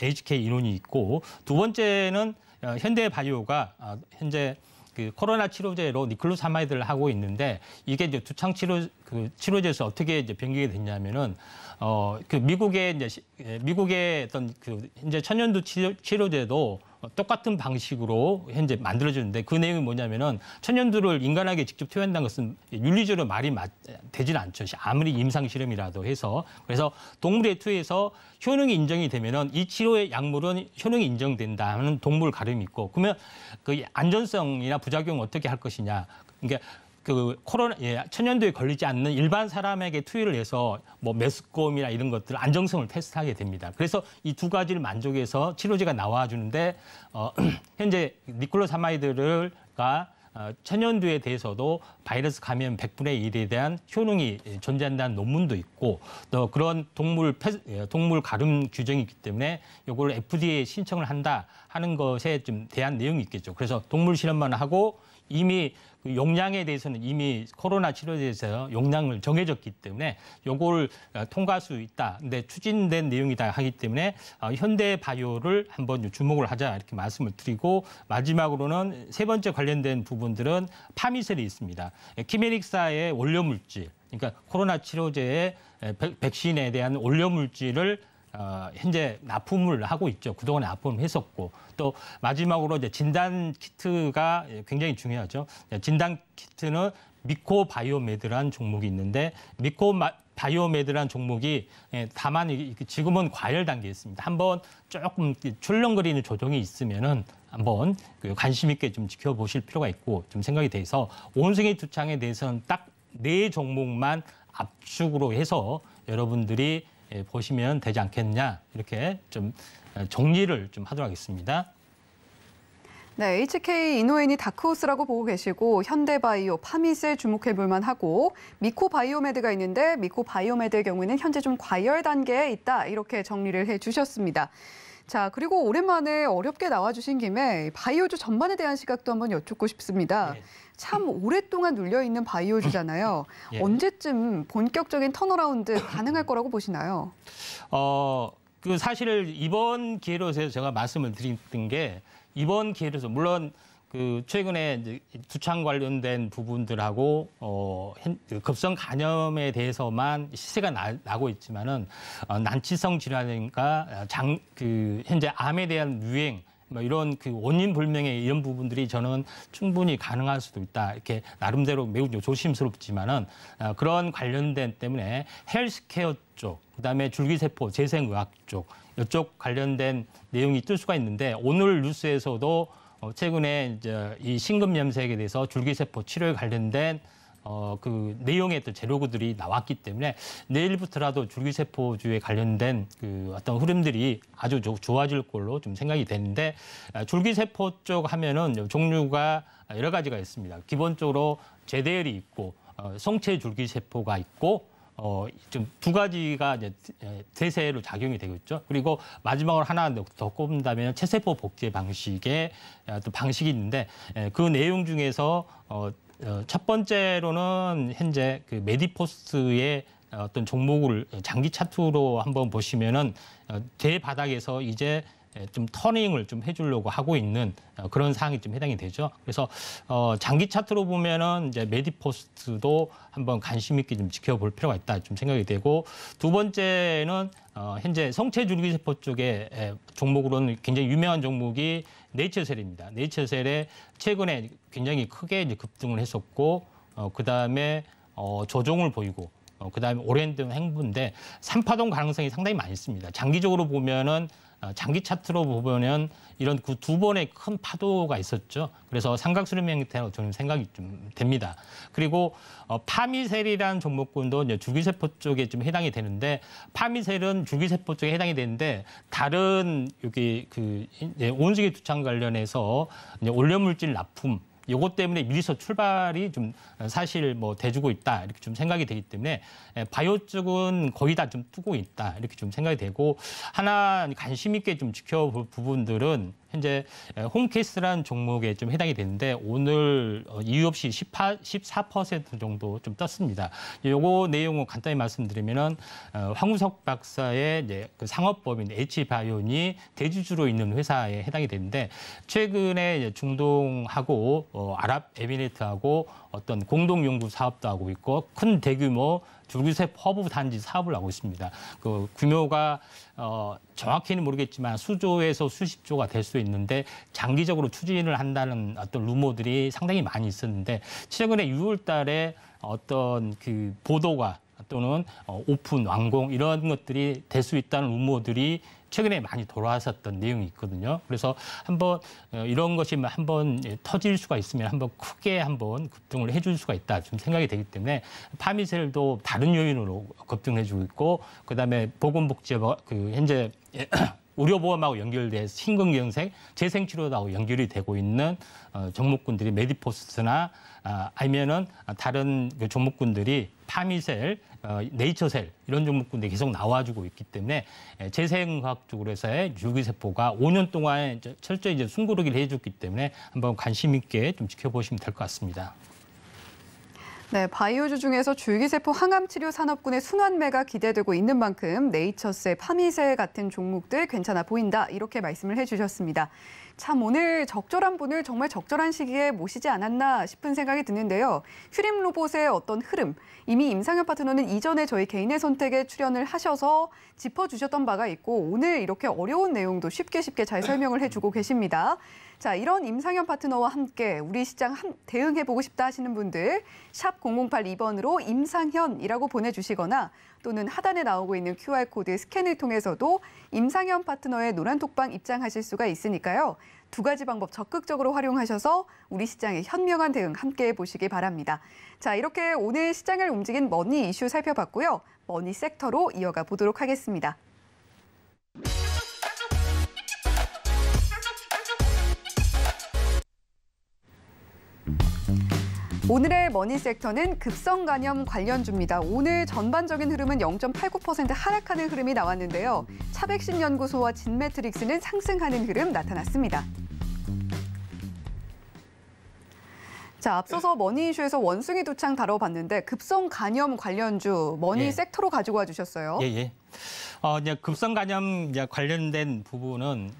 HK 이노엔이 있고 두 번째는 어, 현대바이오가 어, 현재 그 코로나 치료제로 niclosamide를 하고 있는데 이게 이제 두창 치료 그 치료제에서 어떻게 이제 변경이 됐냐면은 어 그 미국의 이제 시- 예, 미국의 어떤 그 현재 천연두 치료, 치료제도 똑같은 방식으로 현재 만들어지는데 그 내용이 뭐냐면은 천연두를 인간에게 직접 투여한다는 것은 윤리적으로 말이 맞, 되질 않죠. 아무리 임상 실험이라도 해서 그래서 동물에 투여해서 효능이 인정이 되면은 이 치료의 약물은 효능이 인정된다 하는 동물 가름이 있고 그러면 그 안전성이나 부작용 어떻게 할 것이냐. 그러니까 그 코로나 예, 천연두에 걸리지 않는 일반 사람에게 투여를 해서 뭐 메스콤이나 이런 것들 안정성을 테스트하게 됩니다. 그래서 이 두 가지를 만족해서 치료제가 나와 주는데 어, 현재 니클로사마이드를가 어, 천연두에 대해서도 바이러스 감염 100분의 1에 대한 효능이 존재한다는 논문도 있고 또 그런 동물 패- 예, 동물 가름 규정이 있기 때문에 이걸 FDA에 신청을 한다 하는 것에 좀 대한 내용이 있겠죠. 그래서 동물 실험만 하고 이미 그 용량에 대해서는 이미 코로나 치료제에서 용량을 정해졌기 때문에 요걸 어, 통과할 수 있다. 근데 추진된 내용이다 하기 때문에 어, 현대 바이오를 한번 주목을 하자 이렇게 말씀을 드리고 마지막으로는 세 번째 관련된 부분들은 파미셀이 있습니다. 키메릭사의 원료 물질, 그러니까 코로나 치료제의 백- 백신에 대한 원료 물질을 어, 현재 납품을 하고 있죠. 그동안에 납품을 했었고 또 마지막으로 이제 진단 키트가 굉장히 중요하죠. 진단 키트는 미코 바이오메드라는 종목이 있는데 미코 마- 바이오메드라는 종목이 예, 다만 지금은 과열 단계에 있습니다. 한번 조금 출렁거리는 조정이 있으면은 한번 그 관심 있게 좀 지켜보실 필요가 있고 좀 생각이 돼서 원숭이 두창에 대해서는 딱 네 종목만 압축으로 해서 여러분들이 예, 보시면 되지 않겠냐 이렇게 좀 어, 정리를 좀 하도록 하겠습니다. 네, HK 이노엔이 다크호스라고 보고 계시고 현대바이오, 파미셀 주목해 볼만 하고 미코바이오메드가 있는데 미코바이오메드의 경우에는 현재 좀 과열 단계에 있다 이렇게 정리를 해 주셨습니다. 자, 그리고 오랜만에 어렵게 나와주신 김에 바이오주 전반에 대한 시각도 한번 여쭙고 싶습니다. 네. 참 오랫동안 눌려 있는 바이오주잖아요. 예. 언제쯤 본격적인 turnaround 가능할 거라고 보시나요? 어, 그 사실 이번 기회로서 제가 말씀을 드렸던 게 이번 기회로서 물론 그 최근에 이제 두창 관련된 부분들하고 어, 급성 간염에 대해서만 시세가 나, 고 있지만은 어, 난치성 질환인가 장 그 현재 암에 대한 유행 뭐 이런 그 원인 불명의 이런 부분들이 저는 충분히 가능할 수도 있다. 이렇게 나름대로 매우 조심스럽지만은 어, 그런 관련된 때문에 헬스케어 쪽, 그다음에 줄기세포 재생의학 쪽 이쪽 관련된 내용이 뜰 수가 있는데 오늘 뉴스에서도 어, 최근에 이제 이 심근염색에 대해서 줄기세포 치료에 관련된 어, 그 내용의 또 재료들이 나왔기 때문에 내일부터라도 줄기세포주에 관련된 그 어떤 흐름들이 아주 조- 좋아질 걸로 좀 생각이 되는데 아, 줄기세포 쪽 하면은 종류가 여러 가지가 있습니다. 기본적으로 제대열이 있고 어, 성체 줄기세포가 있고 어, 좀 두 가지가 이제 에, 대세로 작용이 되고 있죠. 그리고 마지막으로 하나 더 꼽는다면 체세포 복제 방식의 어, 또 방식이 있는데 에, 그 내용 중에서 어, 어, 첫 번째로는 현재 그 메디포스트의 어떤 종목을 장기 차트로 한번 보시면은 어, 대바닥에서 이제 좀 터닝을 좀 해주려고 하고 있는 어, 그런 사항이 좀 해당이 되죠. 그래서 어, 장기 차트로 보면은 이제 메디포스트도 한번 관심 있게 좀 지켜볼 필요가 있다 좀 생각이 되고 두 번째는 어, 현재 성체 줄기세포 쪽에 에, 종목으로는 굉장히 유명한 종목이 네이처셀입니다. 네이처셀에 최근에 굉장히 크게 이제 급등을 했었고 어, 그 다음에 어, 조정을 보이고 어, 그다음에 오랜 행보인데 삼파동 가능성이 상당히 많이 있습니다. 장기적으로 보면은 어, 장기 차트로 보면은 이런 그 두 번의 큰 파도가 있었죠. 그래서 삼각수렴 형태로 저는 생각이 좀 됩니다. 그리고 어, 파미셀이라는 종목군도 이제 줄기세포 쪽에 좀 해당이 되는데 파미셀은 줄기세포 쪽에 해당이 되는데 다른 여기 그 온실계 두창 관련해서 이제 올려물질 납품 요것 때문에 미리서 출발이 좀 사실 뭐 돼주고 있다 이렇게 좀 생각이 되기 때문에 에, 바이오 쪽은 거의 다 좀 뜨고 있다 이렇게 좀 생각이 되고 하나 관심 있게 좀 지켜볼 부분들은 현재 에, 홈케이스라는 종목에 좀 해당이 되는데 오늘 어, 이유 없이 18, 14% 정도 좀 떴습니다. 요거 내용을 간단히 말씀드리면은 어, 황우석 박사의 이제 그 상업법인 H바이온이 대주주로 있는 회사에 해당이 되는데 최근에 이제 중동하고 어, 아랍에미리트하고 어떤 공동 연구 사업도 하고 있고 큰 대규모 줄기세 허브 단지 사업을 하고 있습니다. 그 규모가 어, 정확히는 모르겠지만 수조에서 수십조가 될 수 있는데 장기적으로 추진을 한다는 어떤 루머들이 상당히 많이 있었는데 최근에 6월 달에 어떤 그 보도가 또는 어, 오픈 완공 이런 것들이 될 수 있다는 루머들이 최근에 많이 돌아왔었던 내용이 있거든요. 그래서 한번 어, 이런 것이 한번 예, 터질 수가 있으면 한번 크게 한번 급등을 해줄 수가 있다 좀 생각이 되기 때문에 파미셀도 다른 요인으로 급등해주고 있고 그다음에 보건복지부 그 현재 예, 의료보험하고 연결돼 심근경색 재생치료하고 연결이 되고 있는 어, 종목군들이 메디포스트나 아, 아니면은 다른 그 종목군들이 파미셀, 어, 네이처셀 이런 종목군들이 계속 나와주고 있기 때문에 에, 재생의학 쪽으로 해서의 줄기세포가 5년 동안 철저히 이제 숨고르기를 해줬기 때문에 한번 관심 있게 좀 지켜보시면 될 것 같습니다. 네, 바이오주 중에서 줄기세포 항암 치료 산업군의 순환매가 기대되고 있는 만큼 네이처셀, 파미셀 같은 종목들 괜찮아 보인다 이렇게 말씀을 해주셨습니다. 참 오늘 적절한 분을 정말 적절한 시기에 모시지 않았나 싶은 생각이 드는데요. 휴림 로봇의 어떤 흐름, 이미 임상현 파트너는 이전에 저희 개인의 선택에 출연을 하셔서 짚어주셨던 바가 있고 오늘 이렇게 어려운 내용도 쉽게 쉽게 잘 설명을 해주고 계십니다. 자, 이런 임상현 파트너와 함께 우리 시장 한, 대응해 보고 싶다 하시는 분들 샵 0082번으로 임상현이라고 보내 주시거나 또는 하단에 나오고 있는 QR코드 스캔을 통해서도 임상현 파트너의 노란 톡방 입장하실 수가 있으니까요. 두 가지 방법 적극적으로 활용하셔서 우리 시장의 현명한 대응 함께 해보시기 바랍니다. 자, 이렇게 오늘 시장을 움직인 money 이슈 살펴봤고요. money sector로 이어가 보도록 하겠습니다. 오늘의 money sector는 급성 간염 관련주입니다. 오늘 전반적인 흐름은 0.89% 하락하는 흐름이 나왔는데요. 차백신 연구소와 진매트릭스는 상승하는 흐름 나타났습니다. 자, 앞서서 머니 이슈에서 원숭이 두창 다뤄봤는데 급성 간염 관련주 머니 예. 섹터로 가지고 와 주셨어요. 예, 예. 어, 이제 급성 간염 관련된 부분은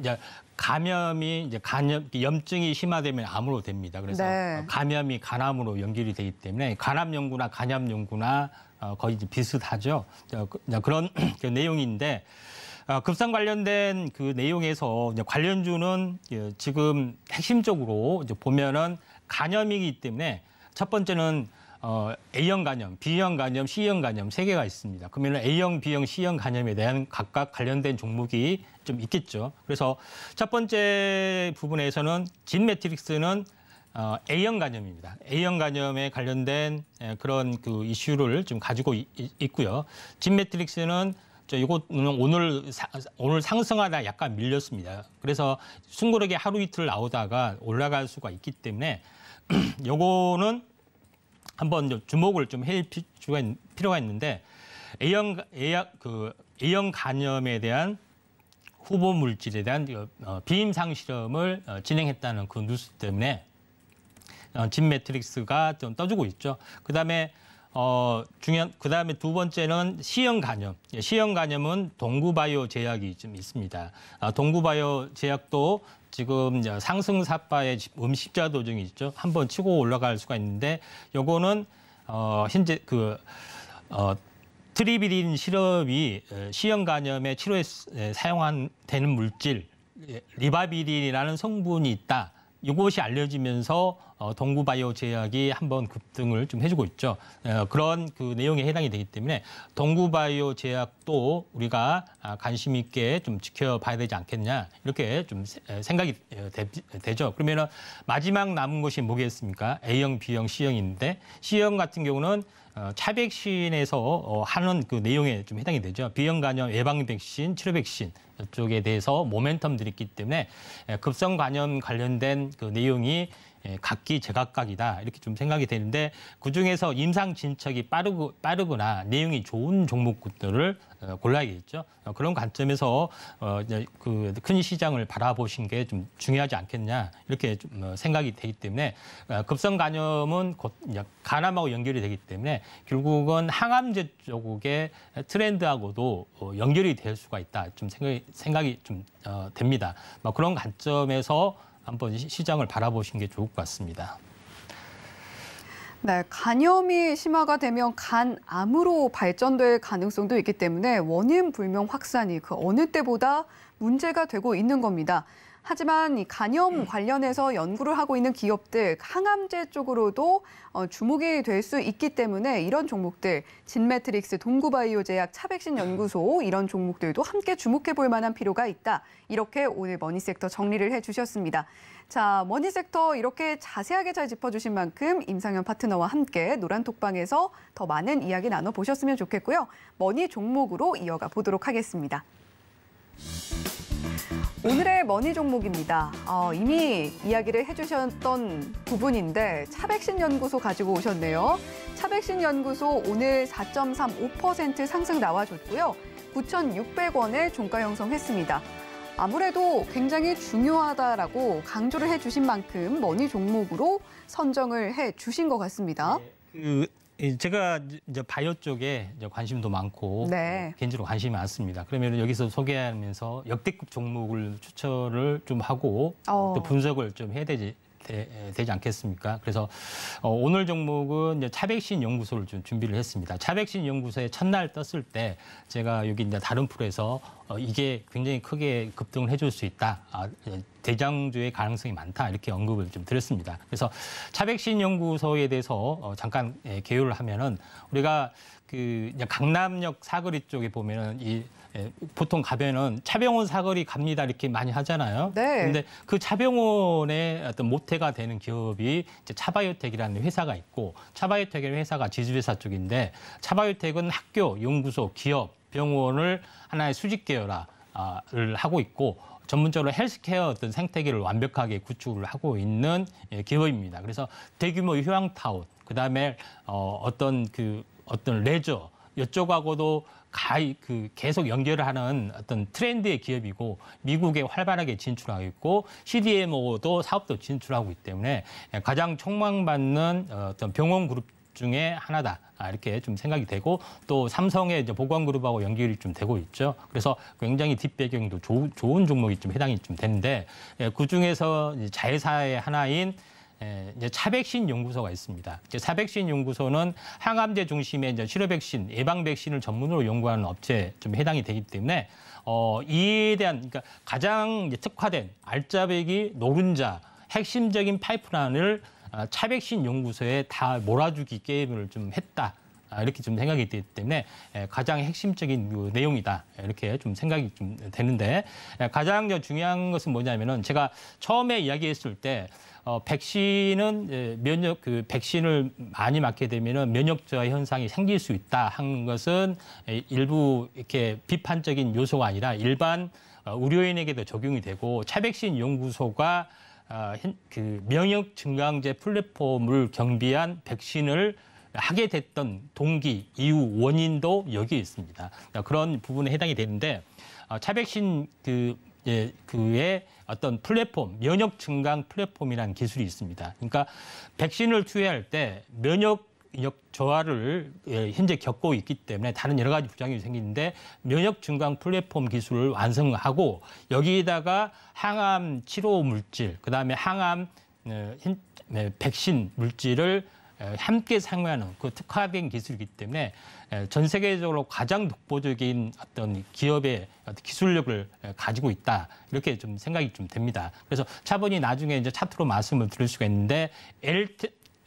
이제, 감염이 이제 간염 염증이 심화되면 암으로 됩니다. 그래서 네. 감염이 간암으로 연결이 되기 때문에 간암 연구나 간염 연구나 어, 거의 비슷하죠. 어, 그- 그런 그 내용인데 아, 급상 관련된 그 내용에서 관련주는 예, 지금 핵심적으로 보면은 간염이기 때문에 첫 번째는 어, A형 간염, B형 간염, C형 간염 세 개가 있습니다. 그러면 A형, B형, C형 간염에 대한 각각 관련된 종목이 좀 있겠죠. 그래서 첫 번째 부분에서는 진 매트릭스는 어, A형 간염입니다. A형 간염에 관련된 에, 그런 그 이슈를 좀 가지고 이- 이- 있고요. 진 매트릭스는 저 이거는 오늘 사- 오늘 상승하다 약간 밀렸습니다. 그래서 숭고하게 하루 이틀 나오다가 올라갈 수가 있기 때문에 요거는 한번 좀 주목을 좀할 필요가, 있는데 A형 A형 그 A형 간염에 대한 후보 물질에 대한 그, 어, 비임상 실험을 어, 진행했다는 그 뉴스 때문에 어, 진 매트릭스가 좀 떠주고 있죠. 그다음에 어 중요한 그다음에 두 번째는 C형 간염. 예, C형 간염은 동구바이오 제약이 좀 있습니다. 아, 동구바이오 제약도 지금 상승 삿바의 음식자 도중이 있죠. 한번 치고 올라갈 수가 있는데 요거는 어 현재 그 어, 트리비린 시럽이 에, C형 간염의 치료에 사용한 되는 물질 예, 리바비린이라는 성분이 있다. 이것이 알려지면서 어, 동구바이오 제약이 한번 급등을 좀 해주고 있죠. 어, 그런 그 내용에 해당이 되기 때문에 동구바이오 제약도 우리가 아, 관심 있게 좀 지켜봐야 되지 않겠냐 이렇게 좀 세- 에, 생각이 에, 되, 되죠. 그러면은 마지막 남은 것이 뭐겠습니까? A형, B형, C형인데 C형 같은 경우는 어, 차 백신에서 어, 하는 그 내용에 좀 해당이 되죠. B형 간염 예방 백신, 치료 백신 이쪽에 대해서 모멘텀들이 있기 때문에 에, 급성 간염 관련된 그 내용이 에, 각기 제각각이다 이렇게 좀 생각이 되는데 그 중에서 임상 진척이 빠르고 빠르거나 내용이 좋은 종목들을 어, 골라야겠죠. 어, 그런 관점에서 어, 그큰 시장을 바라보신 게 좀 중요하지 않겠냐 이렇게 좀 어, 생각이 되기 때문에 어, 급성 간염은 곧 간암하고 연결이 되기 때문에 결국은 항암제 쪽의 트렌드하고도 어, 연결이 될 수가 있다. 좀 생각이, 생각이 좀 어, 됩니다. 뭐 그런 관점에서 한번 시- 시장을 바라보신 게 좋을 것 같습니다. 네, 간염이 심화가 되면 간암으로 발전될 가능성도 있기 때문에 원인 불명 확산이 그 어느 때보다 문제가 되고 있는 겁니다. 하지만 이 간염 관련해서 연구를 하고 있는 기업들 항암제 쪽으로도 어, 주목이 될 수 있기 때문에 이런 종목들 진매트릭스, 동구바이오제약, 차백신 연구소 이런 종목들도 함께 주목해 볼 만한 필요가 있다. 이렇게 오늘 money sector 정리를 해주셨습니다. 자, money sector 이렇게 자세하게 잘 짚어주신 만큼 임상현 파트너와 함께 노란 톡방에서 더 많은 이야기 나눠보셨으면 좋겠고요. money 종목으로 이어가 보도록 하겠습니다. 오늘의 money 종목입니다. 어, 이미 이야기를 해주셨던 부분인데 차백신 연구소 가지고 오셨네요. 차백신 연구소 오늘 4.35% 상승 나와줬고요. 9,600원에 종가 형성했습니다. 아무래도 굉장히 중요하다라고 강조를 해주신 만큼 머니 종목으로 선정을 해주신 것 같습니다. 그 이, 제가 이제 바이오 쪽에 이제 관심도 많고 네. 어, 개인적으로 관심이 많습니다. 그러면 여기서 소개하면서 역대급 종목을 추천을 좀 하고 어. 또 분석을 좀 해야 되지 되, 지 않겠습니까? 그래서 어, 오늘 종목은 차백신 연구소를 좀 준비를 했습니다. 차백신 연구소에 첫날 떴을 때 제가 여기 이제 다른 프로에서 어, 이게 굉장히 크게 급등을 해줄 수 있다. 아, 예, 대장주의 가능성이 많다. 이렇게 언급을 좀 드렸습니다. 그래서 차백신 연구소에 대해서 어, 잠깐 예, 개요를 하면은 우리가 그 강남역 사거리 쪽에 보면은 이 예, 보통 가면은 차병원 사거리 갑니다 이렇게 많이 하잖아요. 네. 근데 그 차병원의 어떤 모태가 되는 기업이 이제 차바이오텍이라는 회사가 있고 차바이오텍이라는 회사가 지주회사 쪽인데 차바이오텍은 학교, 연구소, 기업, 병원을 하나의 수직 계열화를 하고 있고 전문적으로 헬스케어 어떤 생태계를 완벽하게 구축을 하고 있는 예, 기업입니다. 그래서 대규모 휴양타운, 그다음에 어, 어떤 그 어떤 레저 이쪽하고도 가히 그 계속 연결을 하는 어떤 트렌드의 기업이고 미국에 활발하게 진출하고 있고 CDMO도 사업도 진출하고 있기 때문에 가장 촉망받는 어떤 병원 그룹 중에 하나다. 아, 이렇게 좀 생각이 되고 또 삼성의 이제 보건그룹하고 연결이 좀 되고 있죠. 그래서 굉장히 뒷배경도 좋, 좋은 종목이 좀 해당이 좀 되는데 예, 그 중에서 자회사의 하나인 에, 이제 차백신 연구소가 있습니다. 이제 차백신 연구소는 항암제 중심의 이제 치료 백신, 예방 백신을 전문으로 연구하는 업체에 좀 해당이 되기 때문에 어, 이에 대한 그러니까 가장 특화된 알짜배기 노른자 핵심적인 파이프라인을 아, 차백신 연구소에 다 몰아주기 게임을 좀 했다. 아, 이렇게 좀 생각이 되기 때문에 에, 가장 핵심적인 그 내용이다 이렇게 좀 생각이 좀 되는데 에, 가장 저 중요한 것은 뭐냐면은 제가 처음에 이야기했을 때 어, 백신은 에, 면역 그 백신을 많이 맞게 되면은 면역 저하 현상이 생길 수 있다 하는 것은 에, 일부 이렇게 비판적인 요소가 아니라 일반 어, 의료인에게도 적용이 되고 차백신 연구소가 아, 현- 그 면역 증강제 플랫폼을 경비한 백신을 하게 됐던 동기, 이유, 원인도 여기에 있습니다. 그런 부분에 해당이 되는데 어, 차백신 그 예, 그의 어떤 플랫폼, 면역 증강 플랫폼이라는 기술이 있습니다. 그러니까 백신을 투여할 때 면역 력 저하를 예, 현재 겪고 있기 때문에 다른 여러 가지 부작용이 생기는데 면역 증강 플랫폼 기술을 완성하고 여기에다가 항암 치료 물질, 그다음에 항암 어, 현- 네, 백신 물질을 에, 함께 사용하는 그 특화된 기술이기 때문에 에, 전 세계적으로 가장 독보적인 어떤 기업의 기술력을 에, 가지고 있다 이렇게 좀 생각이 좀 됩니다. 그래서 차분히 나중에 이제 차트로 말씀을 드릴 수가 있는데 엘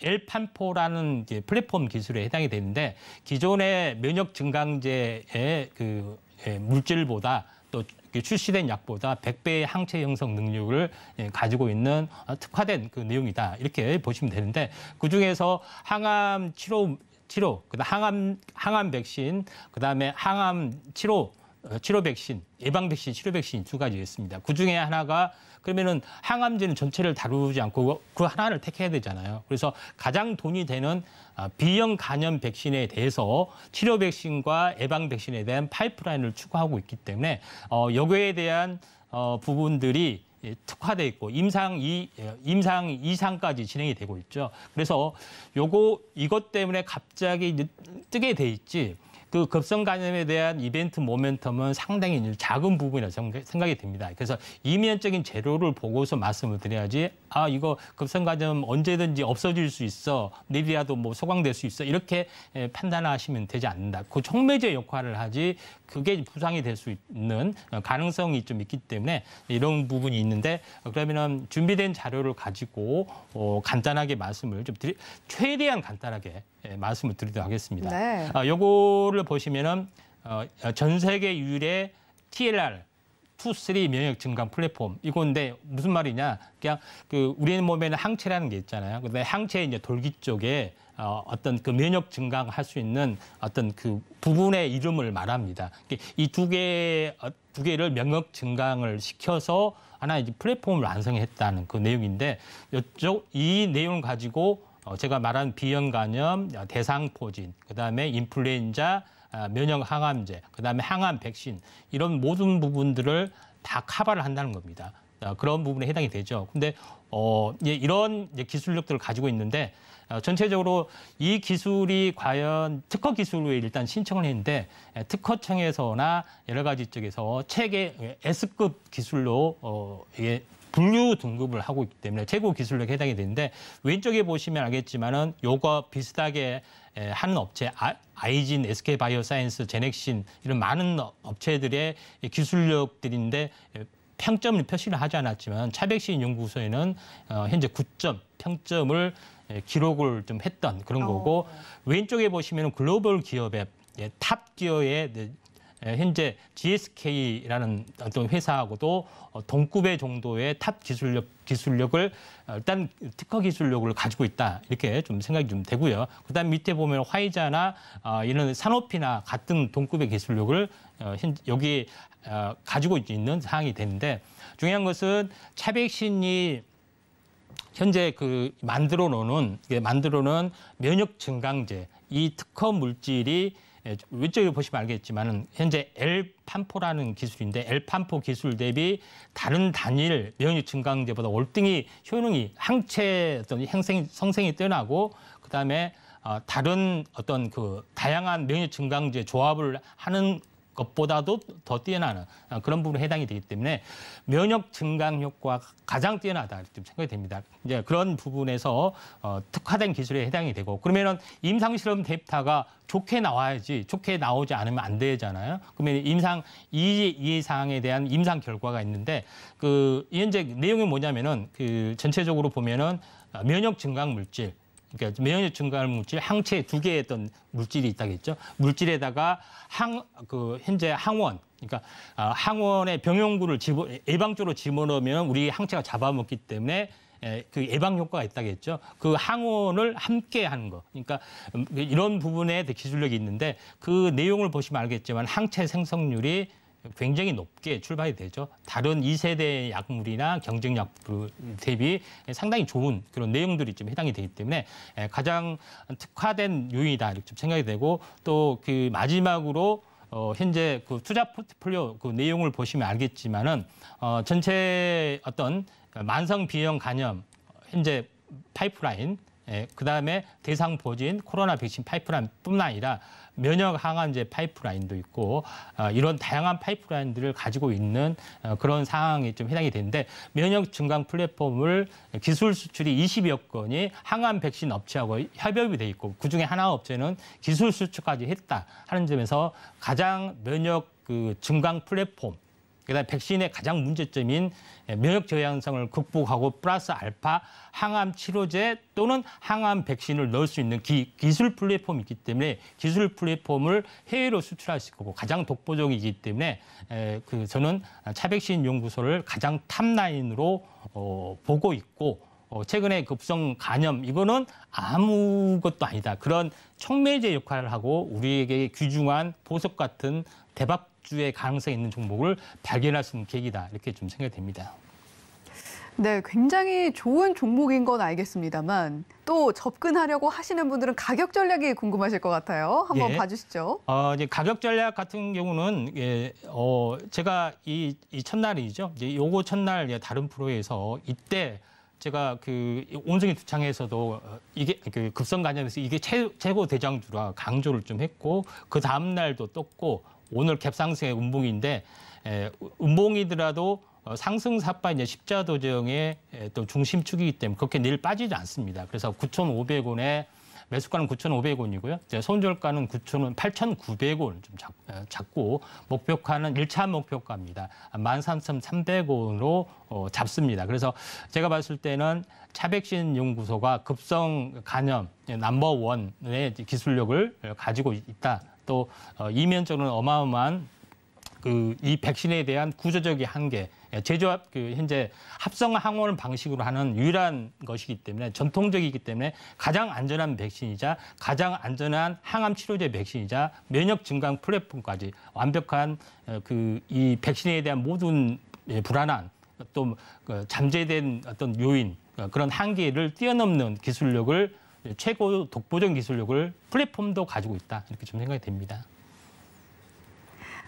엘판포라는 이제 플랫폼 기술에 해당이 되는데 기존의 면역 증강제의 그 예, 물질보다 또 출시된 약보다 100배의 항체 형성 능력을 예, 가지고 있는 어, 특화된 그 내용이다. 이렇게 보시면 되는데 그 중에서 항암 치료 치료, 그다음 항암 항암 백신, 그다음에 항암 치료 어, 치료 백신, 예방 백신, 치료 백신 두 가지 있습니다. 그 중에 하나가 그러면은 항암제는 전체를 다루지 않고 그 하나를 택해야 되잖아요. 그래서 가장 돈이 되는 아, B형 간염 백신에 대해서 치료 백신과 예방 백신에 대한 파이프라인을 추구하고 있기 때문에 어, 여기에 대한 어, 부분들이 예, 특화돼 있고 임상 이 예, 임상 이상까지 진행이 되고 있죠. 그래서 요거 이것 때문에 갑자기 뜨게 돼 있지. 그 급성 간염에 대한 이벤트 모멘텀은 상당히 작은 부분이라 생각- 생각이 듭니다. 그래서 이면적인 재료를 보고서 말씀을 드려야지 아 이거 급성 간염 언제든지 없어질 수 있어 내일이라도 뭐 소강될 수 있어 이렇게 예, 판단하시면 되지 않는다. 그 촉매제 역할을 하지 그게 부상이 될 수 있는 어, 가능성이 좀 있기 때문에 이런 부분이 있는데 어, 그러면은 준비된 자료를 가지고 어, 간단하게 말씀을 좀 드리 최대한 간단하게 예, 말씀을 드리도록 하겠습니다. 네. 아, 요거를 보시면은 어, 전 세계 유일의 TLR two three 면역 증강 플랫폼 이건데 무슨 말이냐 그냥 그 우리 몸에는 항체라는 게 있잖아요. 근데 항체 이제 돌기 쪽에 어, 어떤 그 면역 증강할 수 있는 어떤 그 부분의 이름을 말합니다. 이 두 개, 어, 두 개를 면역 증강을 시켜서 하나 이제 플랫폼을 완성했다는 그 내용인데 이쪽 이 내용을 가지고 어, 제가 말한 비형 간염, 대상포진, 그다음에 인플루엔자, 아, 면역 항암제, 그다음에 항암 백신 이런 모든 부분들을 다 커버를 한다는 겁니다. 아, 그런 부분에 해당이 되죠. 근데 어, 이런 이제 기술력들을 가지고 있는데 어, 전체적으로 이 기술이 과연 특허 기술로 일단 신청을 했는데 에, 특허청에서나 여러 가지 쪽에서 체계 S급 기술로 어, 이게 분류 등급을 하고 있기 때문에 최고 기술력에 해당이 되는데 왼쪽에 보시면 알겠지만은 요거 비슷하게 에, 하는 업체 아, 아이진, SK 바이오사이언스, 제넥신 이런 많은 업체들의 이 기술력들인데 에, 평점을 표시를 하지 않았지만 차백신 연구소에는 어, 현재 9점 평점을 에, 기록을 좀 했던 그런 거고 왼쪽에 보시면 글로벌 기업의 예, 탑 기어의 네, 에, 현재 GSK라는 어떤 회사하고도 어, 동급의 정도의 top 기술력 기술력을 어, 일단 특허 기술력을 가지고 있다 이렇게 좀 생각이 좀 되고요. 그다음 밑에 보면 화이자나 어, 이런 사노피나 같은 동급의 기술력을 여기 어, 가지고 있는 사항이 되는데 중요한 것은 차백신이 현재 그 만들어 이게 만들어 놓은 면역 증강제 이 특허 물질이 예, 왼쪽에 보시면 알겠지만은 현재 엘판포라는 기술인데 엘판포 기술 대비 다른 단일 면역 증강제보다 월등히 효능이 항체 어떤 형생 성생이 뛰어나고 그다음에 어, 다른 어떤 그 다양한 면역 증강제 조합을 하는 것보다도 더 뛰어나는 어, 그런 부분에 해당이 되기 때문에 면역 증강 효과가 가장 뛰어나다 이렇게 생각이 됩니다. 이제 그런 부분에서 어, 특화된 기술에 해당이 되고 그러면은 임상 실험 데이터가 좋게 나와야지 좋게 나오지 않으면 안 되잖아요. 그러면 임상 이 이상에 대한 임상 결과가 있는데 그 현재 내용이 뭐냐면은 그 전체적으로 보면은 면역 증강 물질 그러니까 면역 증강 물질 항체 두 개의 어떤 물질이 있다겠죠. 물질에다가 항 그 현재 항원 그러니까 아, 항원의 병용구를 집어 예방적으로 집어넣으면 우리 항체가 잡아먹기 때문에 에, 그 예방 효과가 있다겠죠. 그 항원을 함께 하는 거. 그러니까 음, 이런 부분에 기술력이 있는데 그 내용을 보시면 알겠지만 항체 생성률이 굉장히 높게 출발이 되죠. 다른 2세대 약물이나 경쟁약 대비 상당히 좋은 그런 내용들이 좀 해당이 되기 때문에 가장 특화된 요인이다 이렇게 좀 생각이 되고 또 그 마지막으로 어, 현재 그 투자 포트폴리오 그 내용을 보시면 알겠지만은 어, 전체 어떤 만성 비형 간염 현재 파이프라인 예, 그다음에 대상 보진 코로나 백신 파이프라인뿐만 아니라 면역 항암제 파이프라인도 있고 어, 이런 다양한 파이프라인들을 가지고 있는 어, 그런 상황이 좀 해당이 되는데 면역 증강 플랫폼을 기술 수출이 20여 건이 항암 백신 업체하고 협업이 돼 있고 그중에 하나 업체는 기술 수출까지 했다 하는 점에서 가장 면역 그 증강 플랫폼 그다음에 백신의 가장 문제점인 면역 저항성을 극복하고 플러스 알파 항암 치료제 또는 항암 백신을 넣을 수 있는 기, 기술 플랫폼이 있기 때문에 기술 플랫폼을 해외로 수출할 수 있고 가장 독보적이기 때문에 에, 그 저는 차백신 연구소를 가장 탑라인으로 어, 보고 있고 어, 최근에 급성 간염 이거는 아무것도 아니다. 그런 촉매제 역할을 하고 우리에게 귀중한 보석 같은 대박 주의 가능성이 있는 종목을 발견할 수 있는 계기다 이렇게 좀 생각이 됩니다. 네, 굉장히 좋은 종목인 건 알겠습니다만 또 접근하려고 하시는 분들은 가격 전략이 궁금하실 것 같아요. 한번 예. 봐주시죠. 어, 이제 가격 전략 같은 경우는 예, 어, 제가 이, 이 첫날이죠. 이제 요거 첫날 다른 프로에서 이때 제가 그 온성이 두창에서도 어, 이게 그 급성 간염에서 이게 최, 최고 대장주라 강조를 좀 했고 그 다음 날도 떴고 오늘 갭상승의 음봉인데 에, 음봉이더라도 어, 상승 삿바 이제 십자 도정의 또 중심축이기 때문에 그렇게 내일 빠지지 않습니다. 그래서 9,500원에 매수가는 9,500원이고요. 손절가는 9,000원, 8,900원 좀 잡, 잡고 목표가는 1차 목표가입니다. 13,300원으로 어, 잡습니다. 그래서 제가 봤을 때는 차백신 연구소가 급성 간염 넘버원의 기술력을 가지고 있다. 또 어, 이면적으로는 어마어마한 그 이 백신에 대한 구조적인 한계, 제조합 그 현재 합성 항원 방식으로 하는 유일한 것이기 때문에 전통적이기 때문에 가장 안전한 백신이자 가장 안전한 항암 치료제 백신이자 면역 증강 플랫폼까지 완벽한 어, 그이 백신에 대한 모든 예, 불안한 또그 잠재된 어떤 요인 어, 그런 한계를 뛰어넘는 기술력을 최고 독보적 기술력을 플랫폼도 가지고 있다 이렇게 좀 생각이 됩니다.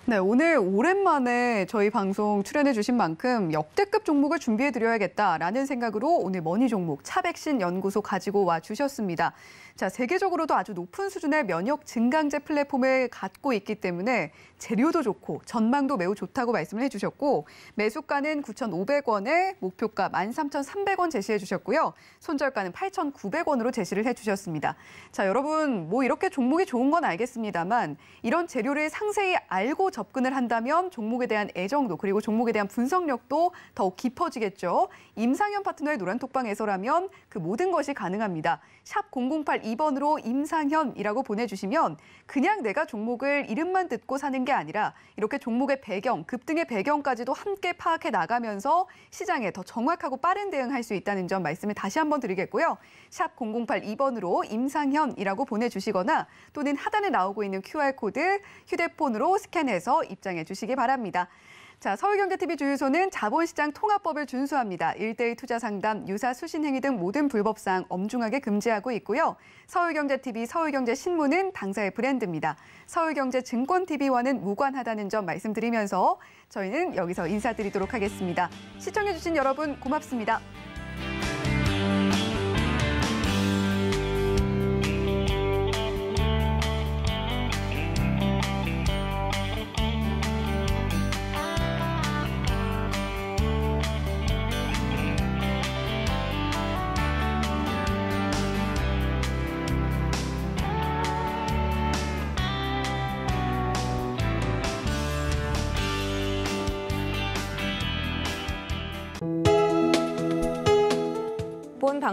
네, 오늘 오랜만에 저희 방송 출연해 주신 만큼 역대급 종목을 준비해 드려야겠다라는 생각으로 오늘 머니 종목 차백신 연구소 가지고 와 주셨습니다. 자, 세계적으로도 아주 높은 수준의 면역 증강제 플랫폼을 갖고 있기 때문에 재료도 좋고 전망도 매우 좋다고 말씀을 해주셨고 매수가는 9,500원에 목표가 13,300원 제시해 주셨고요. 손절가는 8,900원으로 제시를 해주셨습니다. 자, 여러분 뭐 이렇게 종목이 좋은 건 알겠습니다만 이런 재료를 상세히 알고 접근을 한다면 종목에 대한 애정도 그리고 종목에 대한 분석력도 더욱 깊어지겠죠. 임상현 파트너의 노란톡방에서라면 그 모든 것이 가능합니다. 샵 0082번으로 임상현이라고 보내주시면 그냥 내가 종목을 이름만 듣고 사는 게 아니라 이렇게 종목의 배경, 급등의 배경까지도 함께 파악해 나가면서 시장에 더 정확하고 빠른 대응할 수 있다는 점 말씀을 다시 한번 드리겠고요. 샵 0082번으로 임상현이라고 보내주시거나 또는 하단에 나오고 있는 QR코드 휴대폰으로 스캔해서 입장해 주시기 바랍니다. 자, 서울경제TV 주유소는 자본시장 통합법을 준수합니다. 일대일 투자 상담, 유사 수신 행위 등 모든 불법 사항 엄중하게 금지하고 있고요. 서울경제TV, 서울경제신문은 당사의 브랜드입니다. 서울경제증권TV와는 무관하다는 점 말씀드리면서 저희는 여기서 인사드리도록 하겠습니다. 시청해주신 여러분 고맙습니다.